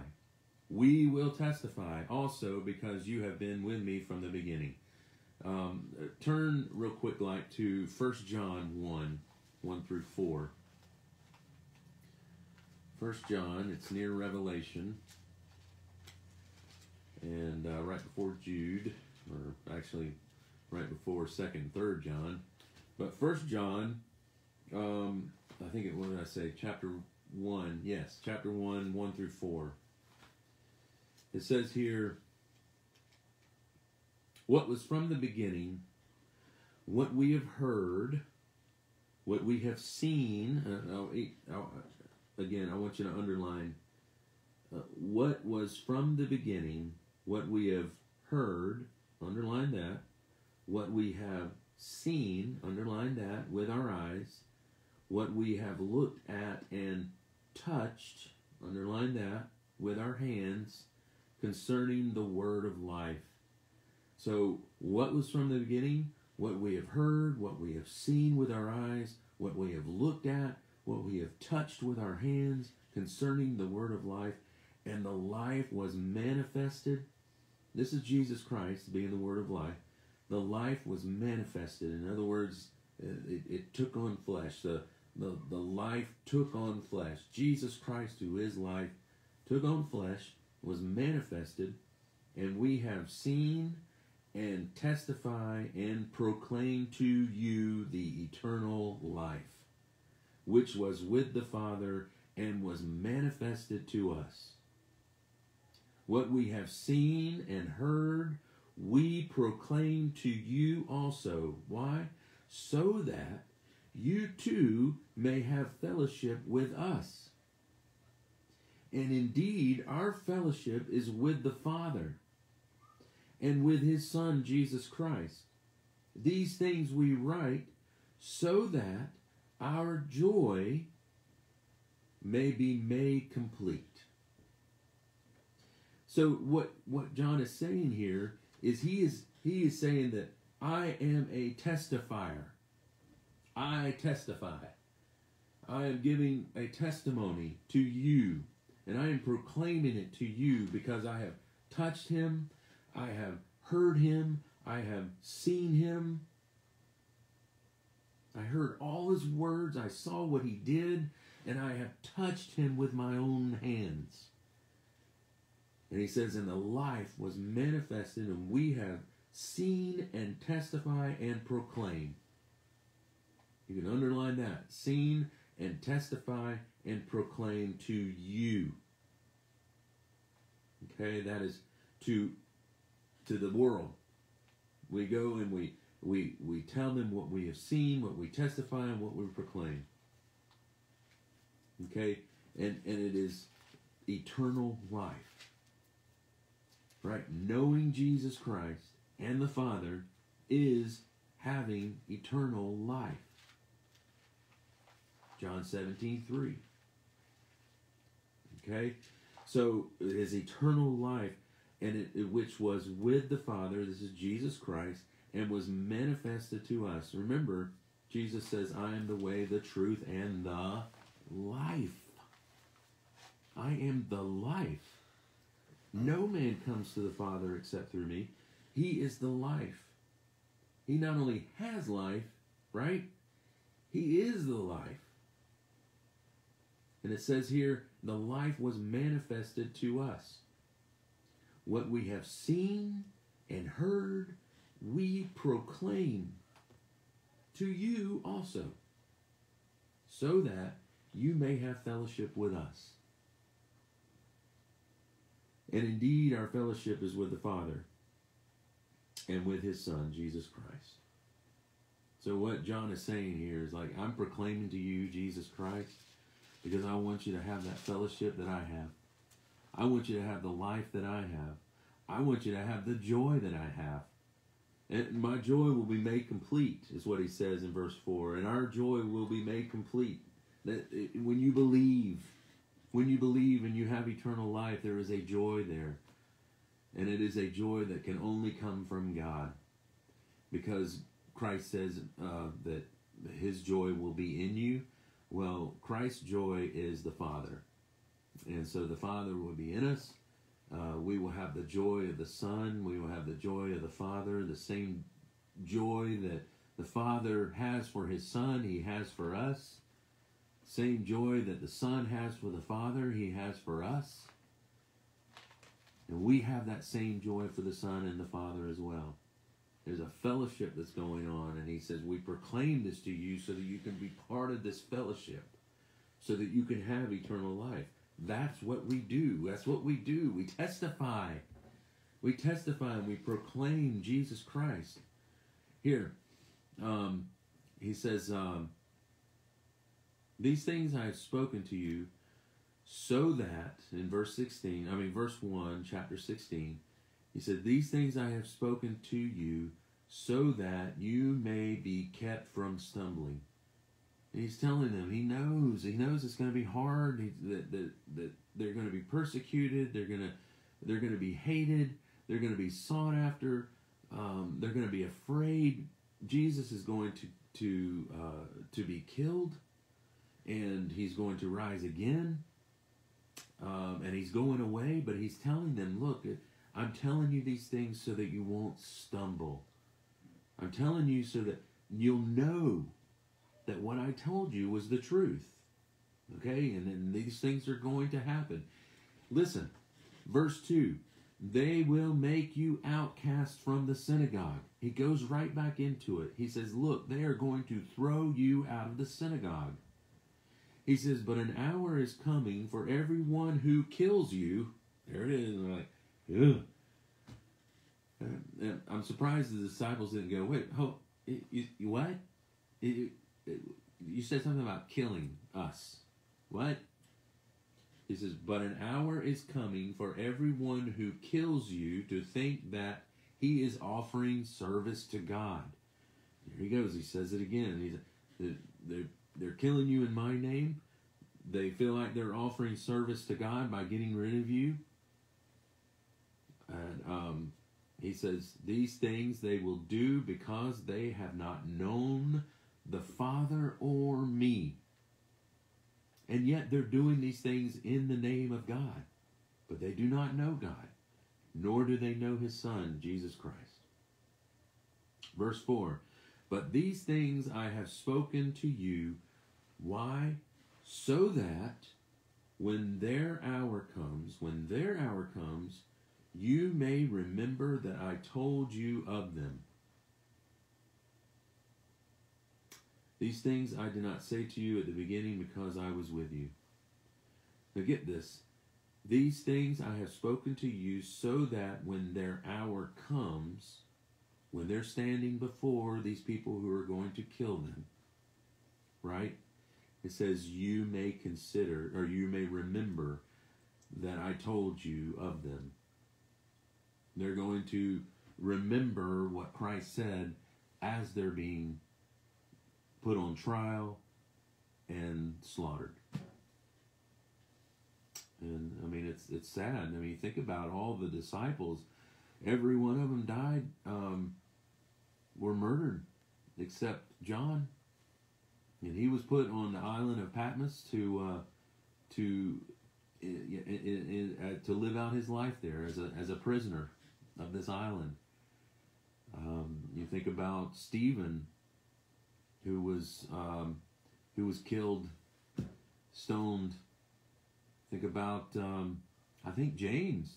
We will testify also because you have been with me from the beginning. Um, turn real quick, like to First John one, one through four. First John, it's near Revelation, and uh, right before Jude, or actually right before Second Third John. But First John, um, I think it what did I say? Chapter one, yes, chapter one, one through four. It says here, what was from the beginning, what we have heard, what we have seen. Uh, I'll, I'll, again, I want you to underline uh, what was from the beginning, what we have heard, underline that, what we have seen, underline that with our eyes, what we have looked at and touched, underline that with our hands, concerning the word of life. So, what was from the beginning? What we have heard, what we have seen with our eyes, what we have looked at, what we have touched with our hands concerning the word of life, and the life was manifested. This is Jesus Christ being the word of life. The life was manifested. In other words, it, it took on flesh. The, the, the life took on flesh. Jesus Christ, who is life, took on flesh, was manifested, and we have seen and testify and proclaim to you the eternal life, which was with the Father and was manifested to us. What we have seen and heard, we proclaim to you also. Why? So that you too may have fellowship with us. And indeed, our fellowship is with the Father and with his Son, Jesus Christ. These things we write so that our joy may be made complete. So what what John is saying here is he is he is saying that I am a testifier. I testify. I am giving a testimony to you, and I am proclaiming it to you because I have touched him, I have heard him, I have seen him. I heard all his words, I saw what he did, and I have touched him with my own hands. And he says, and the life was manifested, and we have seen and testify and proclaim. You can underline that. Seen and testify and proclaim to you. Okay, that is to to the world. We go and we we we tell them what we have seen, what we testify, and what we proclaim. Okay, and and it is eternal life. Right, knowing Jesus Christ and the Father is having eternal life. John 17, 3. Okay? So it is eternal life, and it, it, which was with the Father, this is Jesus Christ, and was manifested to us. Remember, Jesus says, I am the way, the truth, and the life. I am the life. No man comes to the Father except through me. He is the life. He not only has life, right? He is the life. And it says here, the life was manifested to us. What we have seen and heard, we proclaim to you also, so that you may have fellowship with us. And indeed, our fellowship is with the Father and with his Son, Jesus Christ. So, what John is saying here is like, I'm proclaiming to you Jesus Christ because I want you to have that fellowship that I have. I want you to have the life that I have. I want you to have the joy that I have. And my joy will be made complete, is what he says in verse 4. And our joy will be made complete. That when you believe, when you believe and you have eternal life, there is a joy there. And it is a joy that can only come from God. Because Christ says uh, that his joy will be in you. Well, Christ's joy is the Father. And so the Father will be in us. Uh, we will have the joy of the Son. We will have the joy of the Father. The same joy that the Father has for his Son, he has for us. Same joy that the Son has for the Father, he has for us. And we have that same joy for the Son and the Father as well. There's a fellowship that's going on, and he says, We proclaim this to you so that you can be part of this fellowship, so that you can have eternal life. That's what we do. That's what we do. We testify. We testify and we proclaim Jesus Christ. Here, um, he says, um, These things I have spoken to you so that, in verse 16, I mean, verse 1, chapter 16, he said, These things I have spoken to you so that you may be kept from stumbling. And he's telling them, he knows, he knows it's going to be hard, that, that, that they're going to be persecuted, they're going to, they're going to be hated, they're going to be sought after, um, they're going to be afraid. Jesus is going to, to, uh, to be killed, and he's going to rise again, um, and he's going away, but he's telling them, look, I'm telling you these things so that you won't stumble. I'm telling you so that you'll know that what I told you was the truth. Okay? And then these things are going to happen. Listen, verse 2 they will make you outcast from the synagogue. He goes right back into it. He says, Look, they are going to throw you out of the synagogue. He says, But an hour is coming for everyone who kills you. There it is. I'm like, ugh. And I'm surprised the disciples didn't go, Wait, oh, you, you what? You, you said something about killing us. What? He says, But an hour is coming for everyone who kills you to think that he is offering service to God. Here he goes. He says it again. He's they're, they're killing you in my name. They feel like they're offering service to God by getting rid of you. And um, he says, These things they will do because they have not known the Father or me. And yet they're doing these things in the name of God. But they do not know God, nor do they know his Son, Jesus Christ. Verse 4 But these things I have spoken to you. Why? So that when their hour comes, when their hour comes, you may remember that I told you of them. These things I did not say to you at the beginning because I was with you. Now get this. These things I have spoken to you so that when their hour comes, when they're standing before these people who are going to kill them, right? It says, you may consider, or you may remember that I told you of them. They're going to remember what Christ said as they're being put on trial and slaughtered. And I mean, it's it's sad. I mean, think about all the disciples. Every one of them died, um, were murdered, except John. And he was put on the island of Patmos to uh, to in, in, in, uh, to live out his life there as a as a prisoner of this island. Um, you think about Stephen, who was um, who was killed, stoned. Think about um, I think James.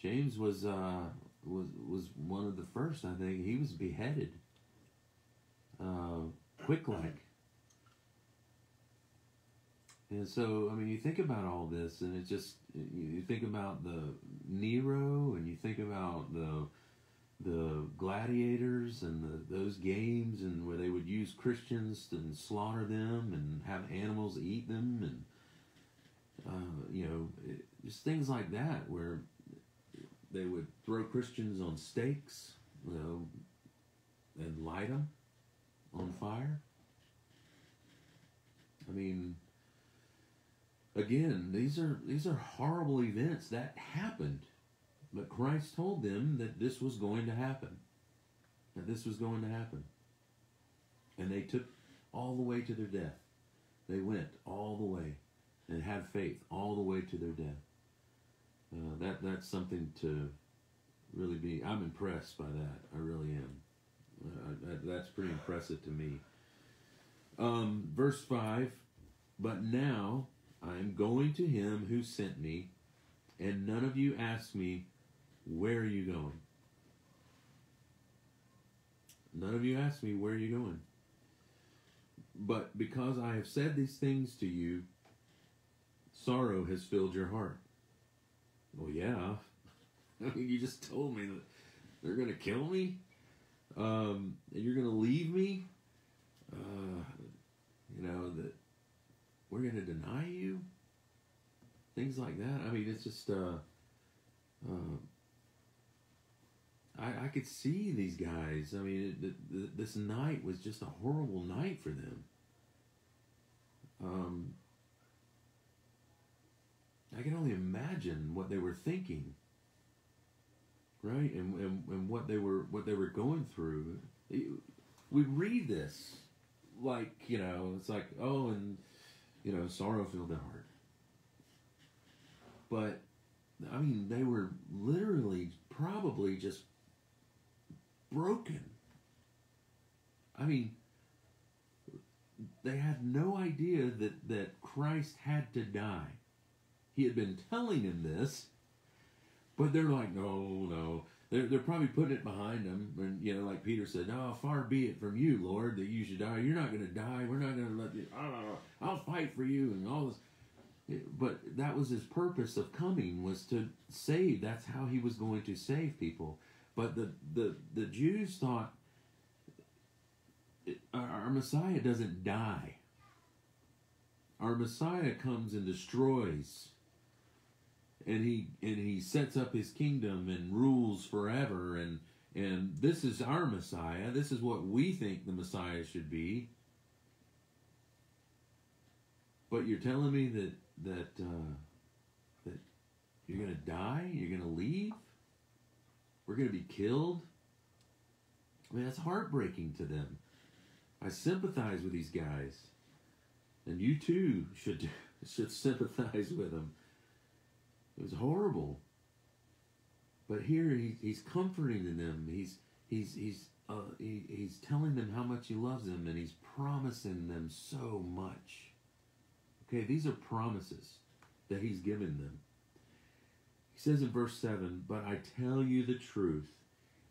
James was uh, was was one of the first. I think he was beheaded. Uh, quick like. And so, I mean, you think about all this, and it just you think about the Nero, and you think about the the gladiators and the, those games, and where they would use Christians and slaughter them, and have animals eat them, and uh, you know, it, just things like that, where they would throw Christians on stakes, you know, and light them on fire. I mean again, these are these are horrible events that happened. But Christ told them that this was going to happen. That this was going to happen. And they took all the way to their death. They went all the way and had faith all the way to their death. Uh, that that's something to really be. I'm impressed by that. I really am. Uh, that, that's pretty impressive to me. Um, verse five. But now I am going to him who sent me, and none of you ask me, Where are you going? None of you ask me, Where are you going? But because I have said these things to you, sorrow has filled your heart. Well, yeah. I (laughs) mean, you just told me that they're going to kill me. Um, and you're going to leave me. Uh, you know that we're going to deny you. Things like that. I mean, it's just. Uh, uh, I, I could see these guys. I mean, it, it, this night was just a horrible night for them. Um, I can only imagine what they were thinking, right? And, and, and what they were what they were going through. We read this like you know, it's like oh, and you know, sorrow filled their heart. But I mean, they were literally probably just broken. I mean, they had no idea that, that Christ had to die. He had been telling them this, but they're like, no, no. They're, they're probably putting it behind them. And, you know, like Peter said, no, far be it from you, Lord, that you should die. You're not going to die. We're not going to let you, oh, I'll fight for you and all this. But that was his purpose of coming was to save. That's how he was going to save people. But the, the, the Jews thought our Messiah doesn't die. Our Messiah comes and destroys. And he and he sets up his kingdom and rules forever and and this is our Messiah. This is what we think the Messiah should be. But you're telling me that that uh, that you're going to die, you're going to leave, we're going to be killed. I mean, that's heartbreaking to them. I sympathize with these guys, and you too should (laughs) should sympathize with them. It was horrible, but here he, he's comforting them. He's he's he's uh, he, he's telling them how much he loves them, and he's promising them so much. Okay, these are promises that he's given them. He says in verse 7 But I tell you the truth,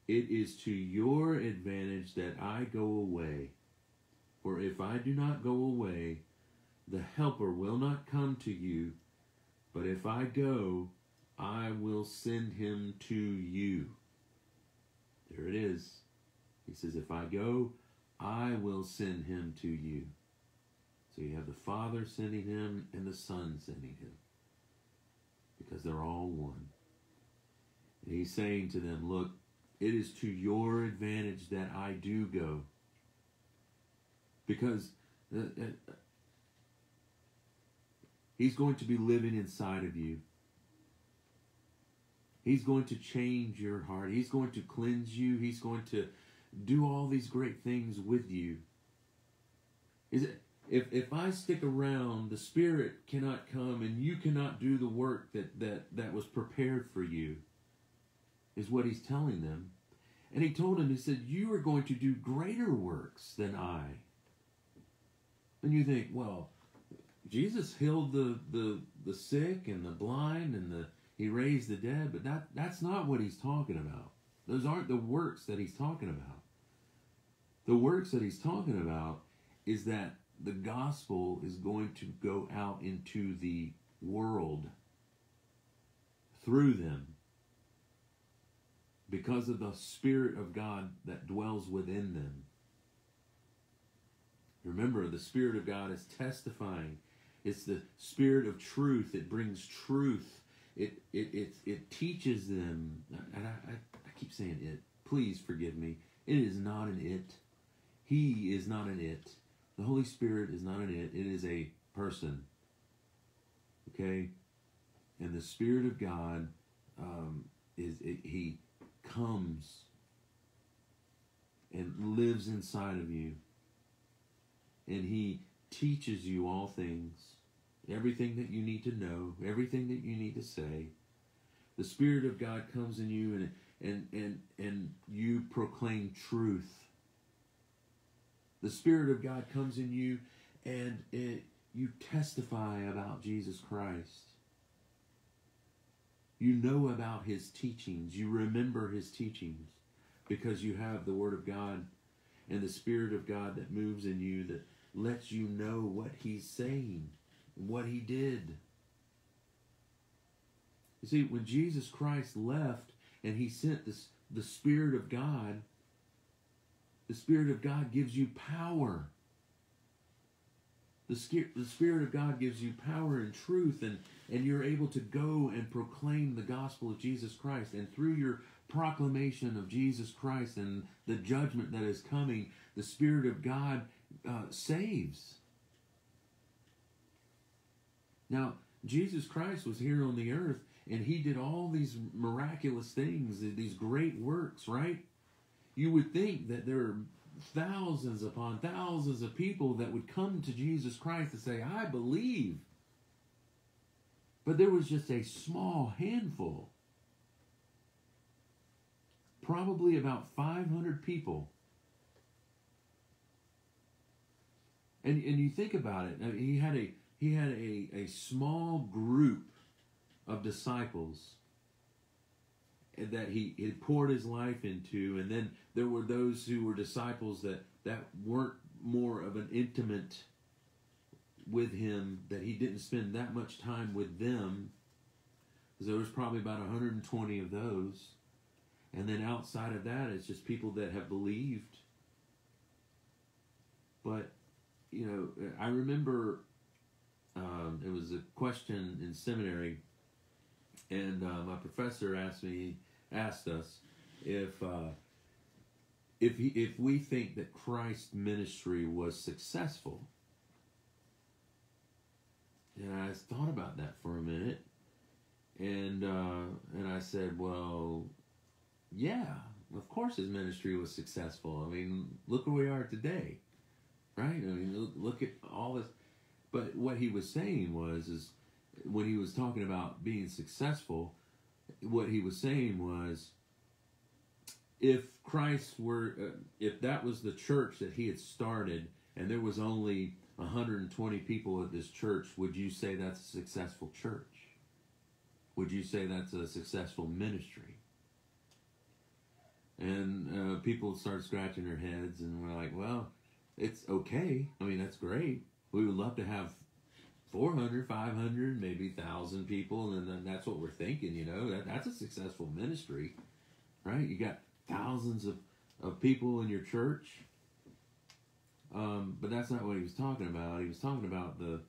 it is to your advantage that I go away. For if I do not go away, the Helper will not come to you. But if I go, I will send him to you. There it is. He says, If I go, I will send him to you. So you have the Father sending him and the Son sending him. Because they're all one. And he's saying to them, Look, it is to your advantage that I do go because uh, uh, He's going to be living inside of you. He's going to change your heart. He's going to cleanse you. He's going to do all these great things with you. Is it if if I stick around, the Spirit cannot come and you cannot do the work that that that was prepared for you. Is what he's telling them. And he told him, he said, You are going to do greater works than I. And you think, well, Jesus healed the, the, the sick and the blind and the he raised the dead, but that, that's not what he's talking about. Those aren't the works that he's talking about. The works that he's talking about is that the gospel is going to go out into the world through them because of the Spirit of God that dwells within them. Remember, the Spirit of God is testifying. It's the Spirit of truth. It brings truth. It it it, it teaches them. And I, I, I keep saying it. Please forgive me. It is not an it. He is not an it. The Holy Spirit is not an it. It is a person. Okay? And the Spirit of God um, is it, He comes and lives inside of you and he teaches you all things, everything that you need to know, everything that you need to say. The Spirit of God comes in you and and and and you proclaim truth. The Spirit of God comes in you and it, you testify about Jesus Christ. You know about his teachings. You remember his teachings because you have the Word of God and the Spirit of God that moves in you that lets you know what he's saying, and what he did. You see, when Jesus Christ left and he sent this the Spirit of God. The Spirit of God gives you power. The, Spirit, the Spirit of God gives you power and truth, and, and you're able to go and proclaim the gospel of Jesus Christ. And through your proclamation of Jesus Christ and the judgment that is coming, the Spirit of God uh, saves. Now, Jesus Christ was here on the earth and he did all these miraculous things, these great works, right? You would think that there are thousands upon thousands of people that would come to Jesus Christ and say, I believe. But there was just a small handful, probably about 500 people. And, and you think about it, I mean, he had a he had a, a small group of disciples that he had poured his life into and then there were those who were disciples that that weren't more of an intimate with him that he didn't spend that much time with them. There was probably about 120 of those. And then outside of that it's just people that have believed. But you know i remember um, it was a question in seminary and uh, my professor asked me, asked us if uh, if he, if we think that Christ's ministry was successful. And I thought about that for a minute, and uh, and I said, well, yeah, of course his ministry was successful. I mean, look where we are today, right? I mean, look, look at all this. But what he was saying was, is when he was talking about being successful, what he was saying was if Christ were, uh, if that was the church that he had started and there was only 120 people at this church, would you say that's a successful church? Would you say that's a successful ministry? And uh, people start scratching their heads and we're like, well, it's okay. I mean, that's great. We would love to have 400, 500, maybe 1,000 people, and then that's what we're thinking, you know. That, that's a successful ministry, right? You got thousands of, of people in your church. Um, but that's not what he was talking about. He was talking about the,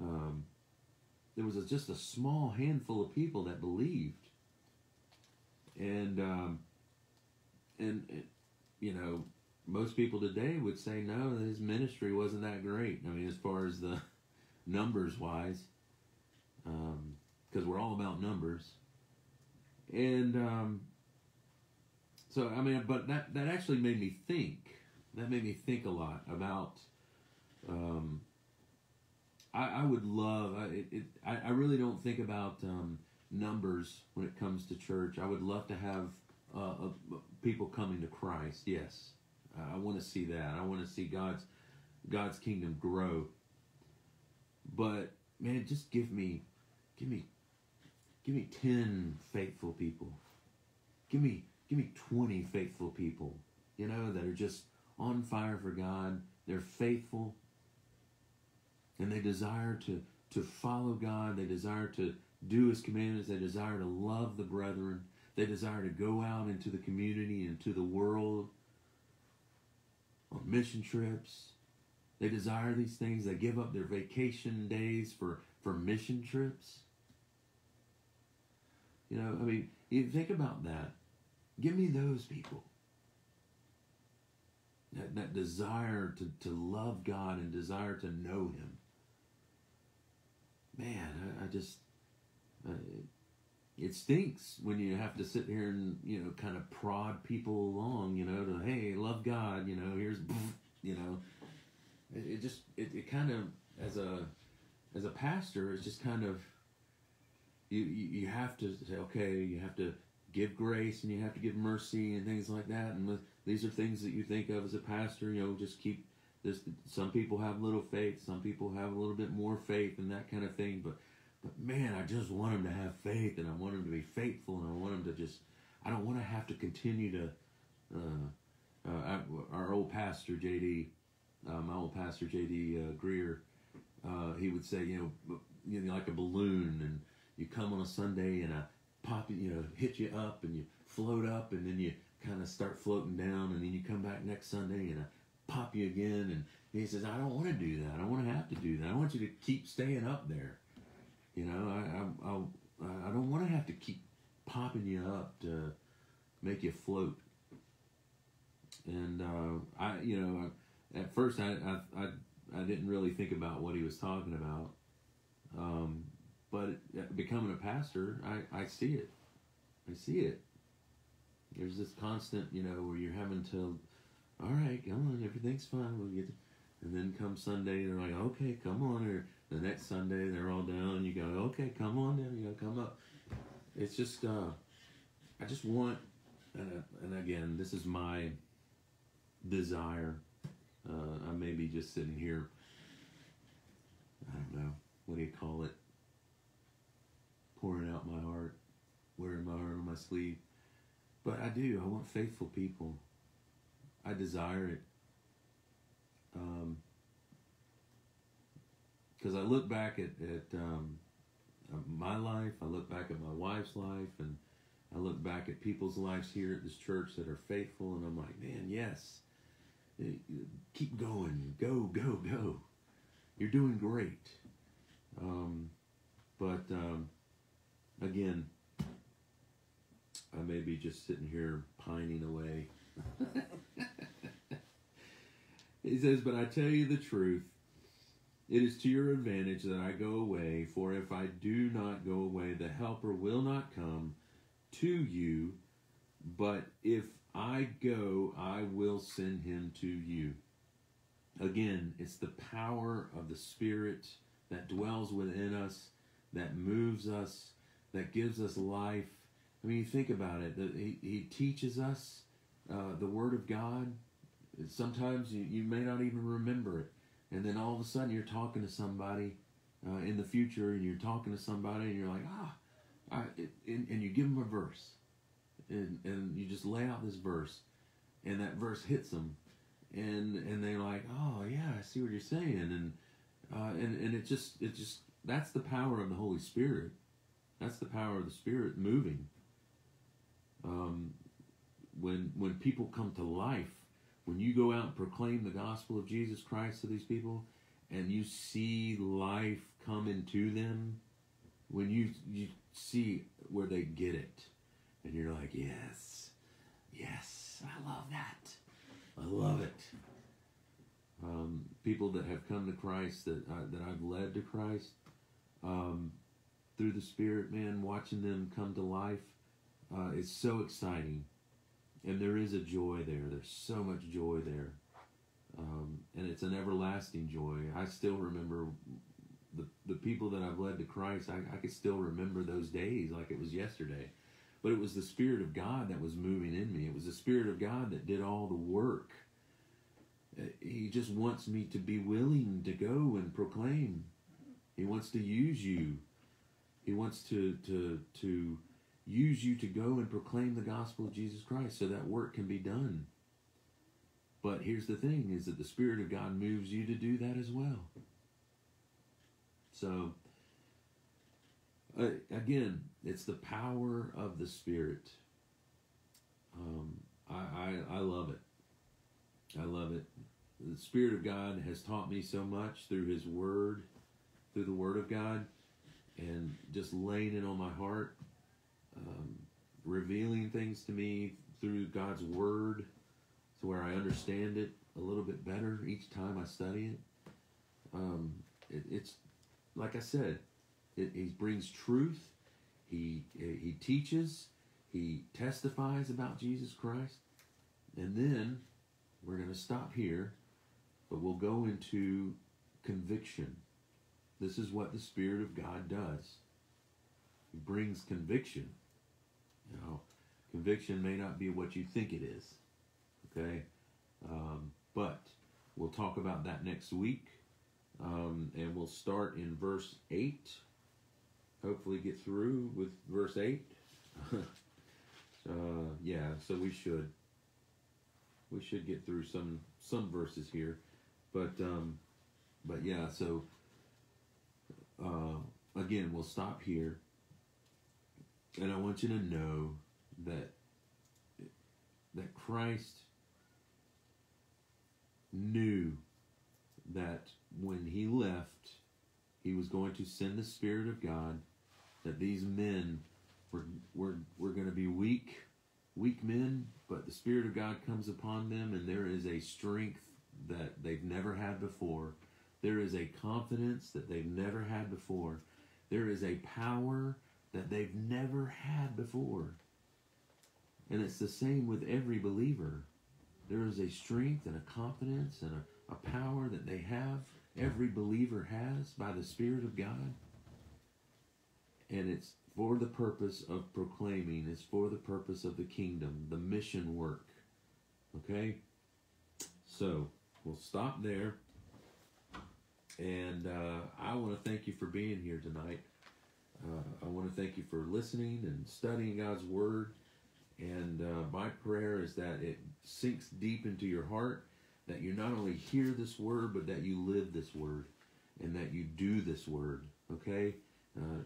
um, there was a, just a small handful of people that believed. And, um, and, you know, most people today would say, no, his ministry wasn't that great. I mean, as far as the, numbers wise, because um, we're all about numbers. And um, so, I mean, but that that actually made me think. That made me think a lot about. Um, I, I would love. I, it, I, I really don't think about um, numbers when it comes to church. I would love to have uh, uh, people coming to Christ. Yes, I want to see that. I want to see God's God's kingdom grow. But man, just give me, give me, give me ten faithful people. Give me, give me twenty faithful people. You know that are just on fire for God. They're faithful, and they desire to to follow God. They desire to do His commandments. They desire to love the brethren. They desire to go out into the community, into the world, on mission trips, they desire these things. They give up their vacation days for, for mission trips. You know, I mean, you think about that. Give me those people. That, that desire to, to love God and desire to know Him. Man, I, I just, it stinks when you have to sit here and, you know, kind of prod people along, you know, to, hey, love God, you know, here's, (laughs) you know, it, it just it, it kind of as a as a pastor, it's just kind of you, you have to say okay, you have to give grace and you have to give mercy and things like that. And with, these are things that you think of as a pastor. You know, just keep this. Some people have little faith. Some people have a little bit more faith and that kind of thing. But but man, I just want them to have faith and I want them to be faithful and I want them to just. I don't want to have to continue to. Uh, uh, our old pastor JD uh, my old pastor J.D. Uh, Greear, uh, he would say, you know, you know, like a balloon, and you come on a Sunday and a pop you know hit you up and you float up and then you kind of start floating down and then you come back next Sunday and I pop you again. And he says I don't want to do that. I don't want to have to do that. I want you to keep staying up there. You know I I I, I don't want to have to keep popping you up to make you float. And uh, I you know at first I, I I I didn't really think about what he was talking about um, but becoming a pastor, I, I see it. I see it. There's this constant, you know, where you're having to, all right, come on, everything's fine. We'll get, and then come Sunday, they're like, okay, come on. Or the next Sunday, they're all down. You go, okay, come on down. You go, come up. It's just, uh, I just want, and, and again, this is my desire. Uh, I may be just sitting here. I don't know. What do you call it? pouring out my heart, wearing my heart on my sleeve. But I do. I want faithful people. I desire it. Because um, I look back at, at um, my life, I look back at my wife's life, and I look back at people's lives here at this church that are faithful, and I'm like, man, yes. Keep going. Go, go, go. You're doing great. Um, but um, again, I may be just sitting here pining away. (laughs) he says, But I tell you the truth. It is to your advantage that I go away, for if I do not go away, the Helper will not come to you. But if I go, I will send him to you. Again, it's the power of the Spirit that dwells within us, that moves us, that gives us life. I mean, you think about it. He, he teaches us uh, the Word of God. Sometimes you, you may not even remember it. And then all of a sudden you're talking to somebody uh, in the future and you're talking to somebody and you're like, ah, I, and, and you give them a verse. And, and you just lay out this verse. And that verse hits them. And, and they're like, oh, yeah, I see what you're saying. And, uh, and, and it just, it just, that's the power of the Holy Spirit. That's the power of the Spirit moving. Um, when when people come to life, when you go out and proclaim the gospel of Jesus Christ to these people, and you see life come into them, when you you see where they get it, and you're like, yes, yes, I love that, I love it. Um, people that have come to Christ that uh, that I've led to Christ, um, through the Spirit, man, watching them come to life uh, is so exciting. And there is a joy there. There's so much joy there. Um, and it's an everlasting joy. I still remember the, the people that I've led to Christ. I, I could still remember those days like it was yesterday. But it was the Spirit of God that was moving in me. It was the Spirit of God that did all the work. Uh, he just wants me to be willing to go and proclaim. He wants to use you he wants to to to use you to go and proclaim the gospel of Jesus Christ so that work can be done. But here's the thing is that the spirit of God moves you to do that as well. So uh, again, it's the power of the spirit. Um, I, I I love it. I love it. The spirit of God has taught me so much through His Word, through the Word of God and just laying it on my heart, um, revealing things to me through God's Word to where I understand it a little bit better each time I study it. Um, it it's like I said, he brings truth. He he teaches. He testifies about Jesus Christ, and then we're going to stop here, but we'll go into conviction. This is what the Spirit of God does. He brings conviction. You know, conviction may not be what you think it is. Okay? Um, but we'll talk about that next week. Um, and we'll start in verse 8. Hopefully, get through with verse 8. (laughs) uh, yeah, so we should. We should get through some some verses here, but um, but yeah. So uh, again, we'll stop here. And I want you to know that that Christ knew that when he left, he was going to send the Spirit of God, that these men were, were, were going to be weak, weak men, but the Spirit of God comes upon them, and there is a strength that they've never had before. There is a confidence that they've never had before. There is a power that they've never had before. And it's the same with every believer. There is a strength and a confidence and a, a power that they have, every believer has by the Spirit of God. And it's for the purpose of proclaiming, it's for the purpose of the kingdom, the mission work. Okay? So, we'll stop there. And uh, I want to thank you for being here tonight. Uh, I want to thank you for listening and studying God's Word. And uh, my prayer is that it sinks deep into your heart, that you not only hear this Word, but that you live this Word and that you do this Word. Okay? Uh,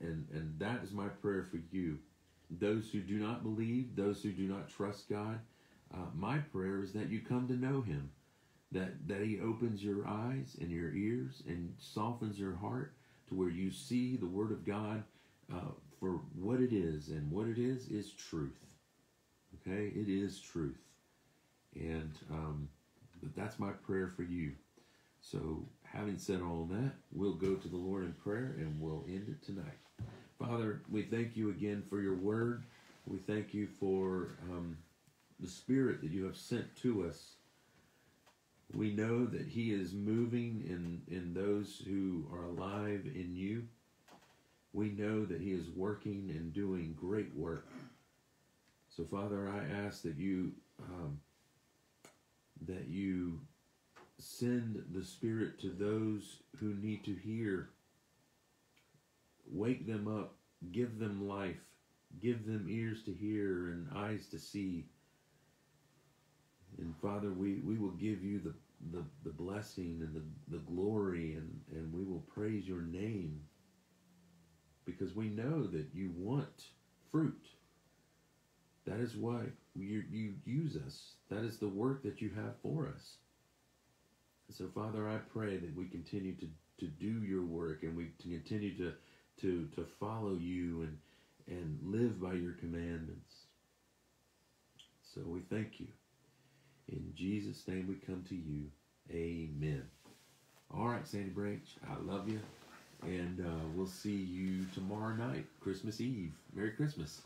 and, and that is my prayer for you. Those who do not believe, those who do not trust God, uh, my prayer is that you come to know Him, that, that He opens your eyes and your ears and softens your heart to where you see the Word of God uh, for what it is, and what it is is truth. Okay, it is truth, and um, but that's my prayer for you. So, having said all that, we'll go to the Lord in prayer, and we'll end it tonight. Father, we thank you again for your Word. We thank you for um, the Spirit that you have sent to us. We know that He is moving in, in those who are alive in you. We know that He is working and doing great work. So, Father, I ask that you um, that you send the Spirit to those who need to hear. Wake them up, give them life, give them ears to hear and eyes to see. And Father, we, we will give you the, the, the blessing and the, the glory and, and we will praise your name because we know that you want fruit. That is why you, you use us. That is the work that you have for us. So, Father, I pray that we continue to, to do your work and we continue to, to, to follow you and, and live by your commandments. So we thank you. In Jesus' name we come to you. Amen. All right, Sandy Branch, I love you. And uh, we'll see you tomorrow night, Christmas Eve. Merry Christmas.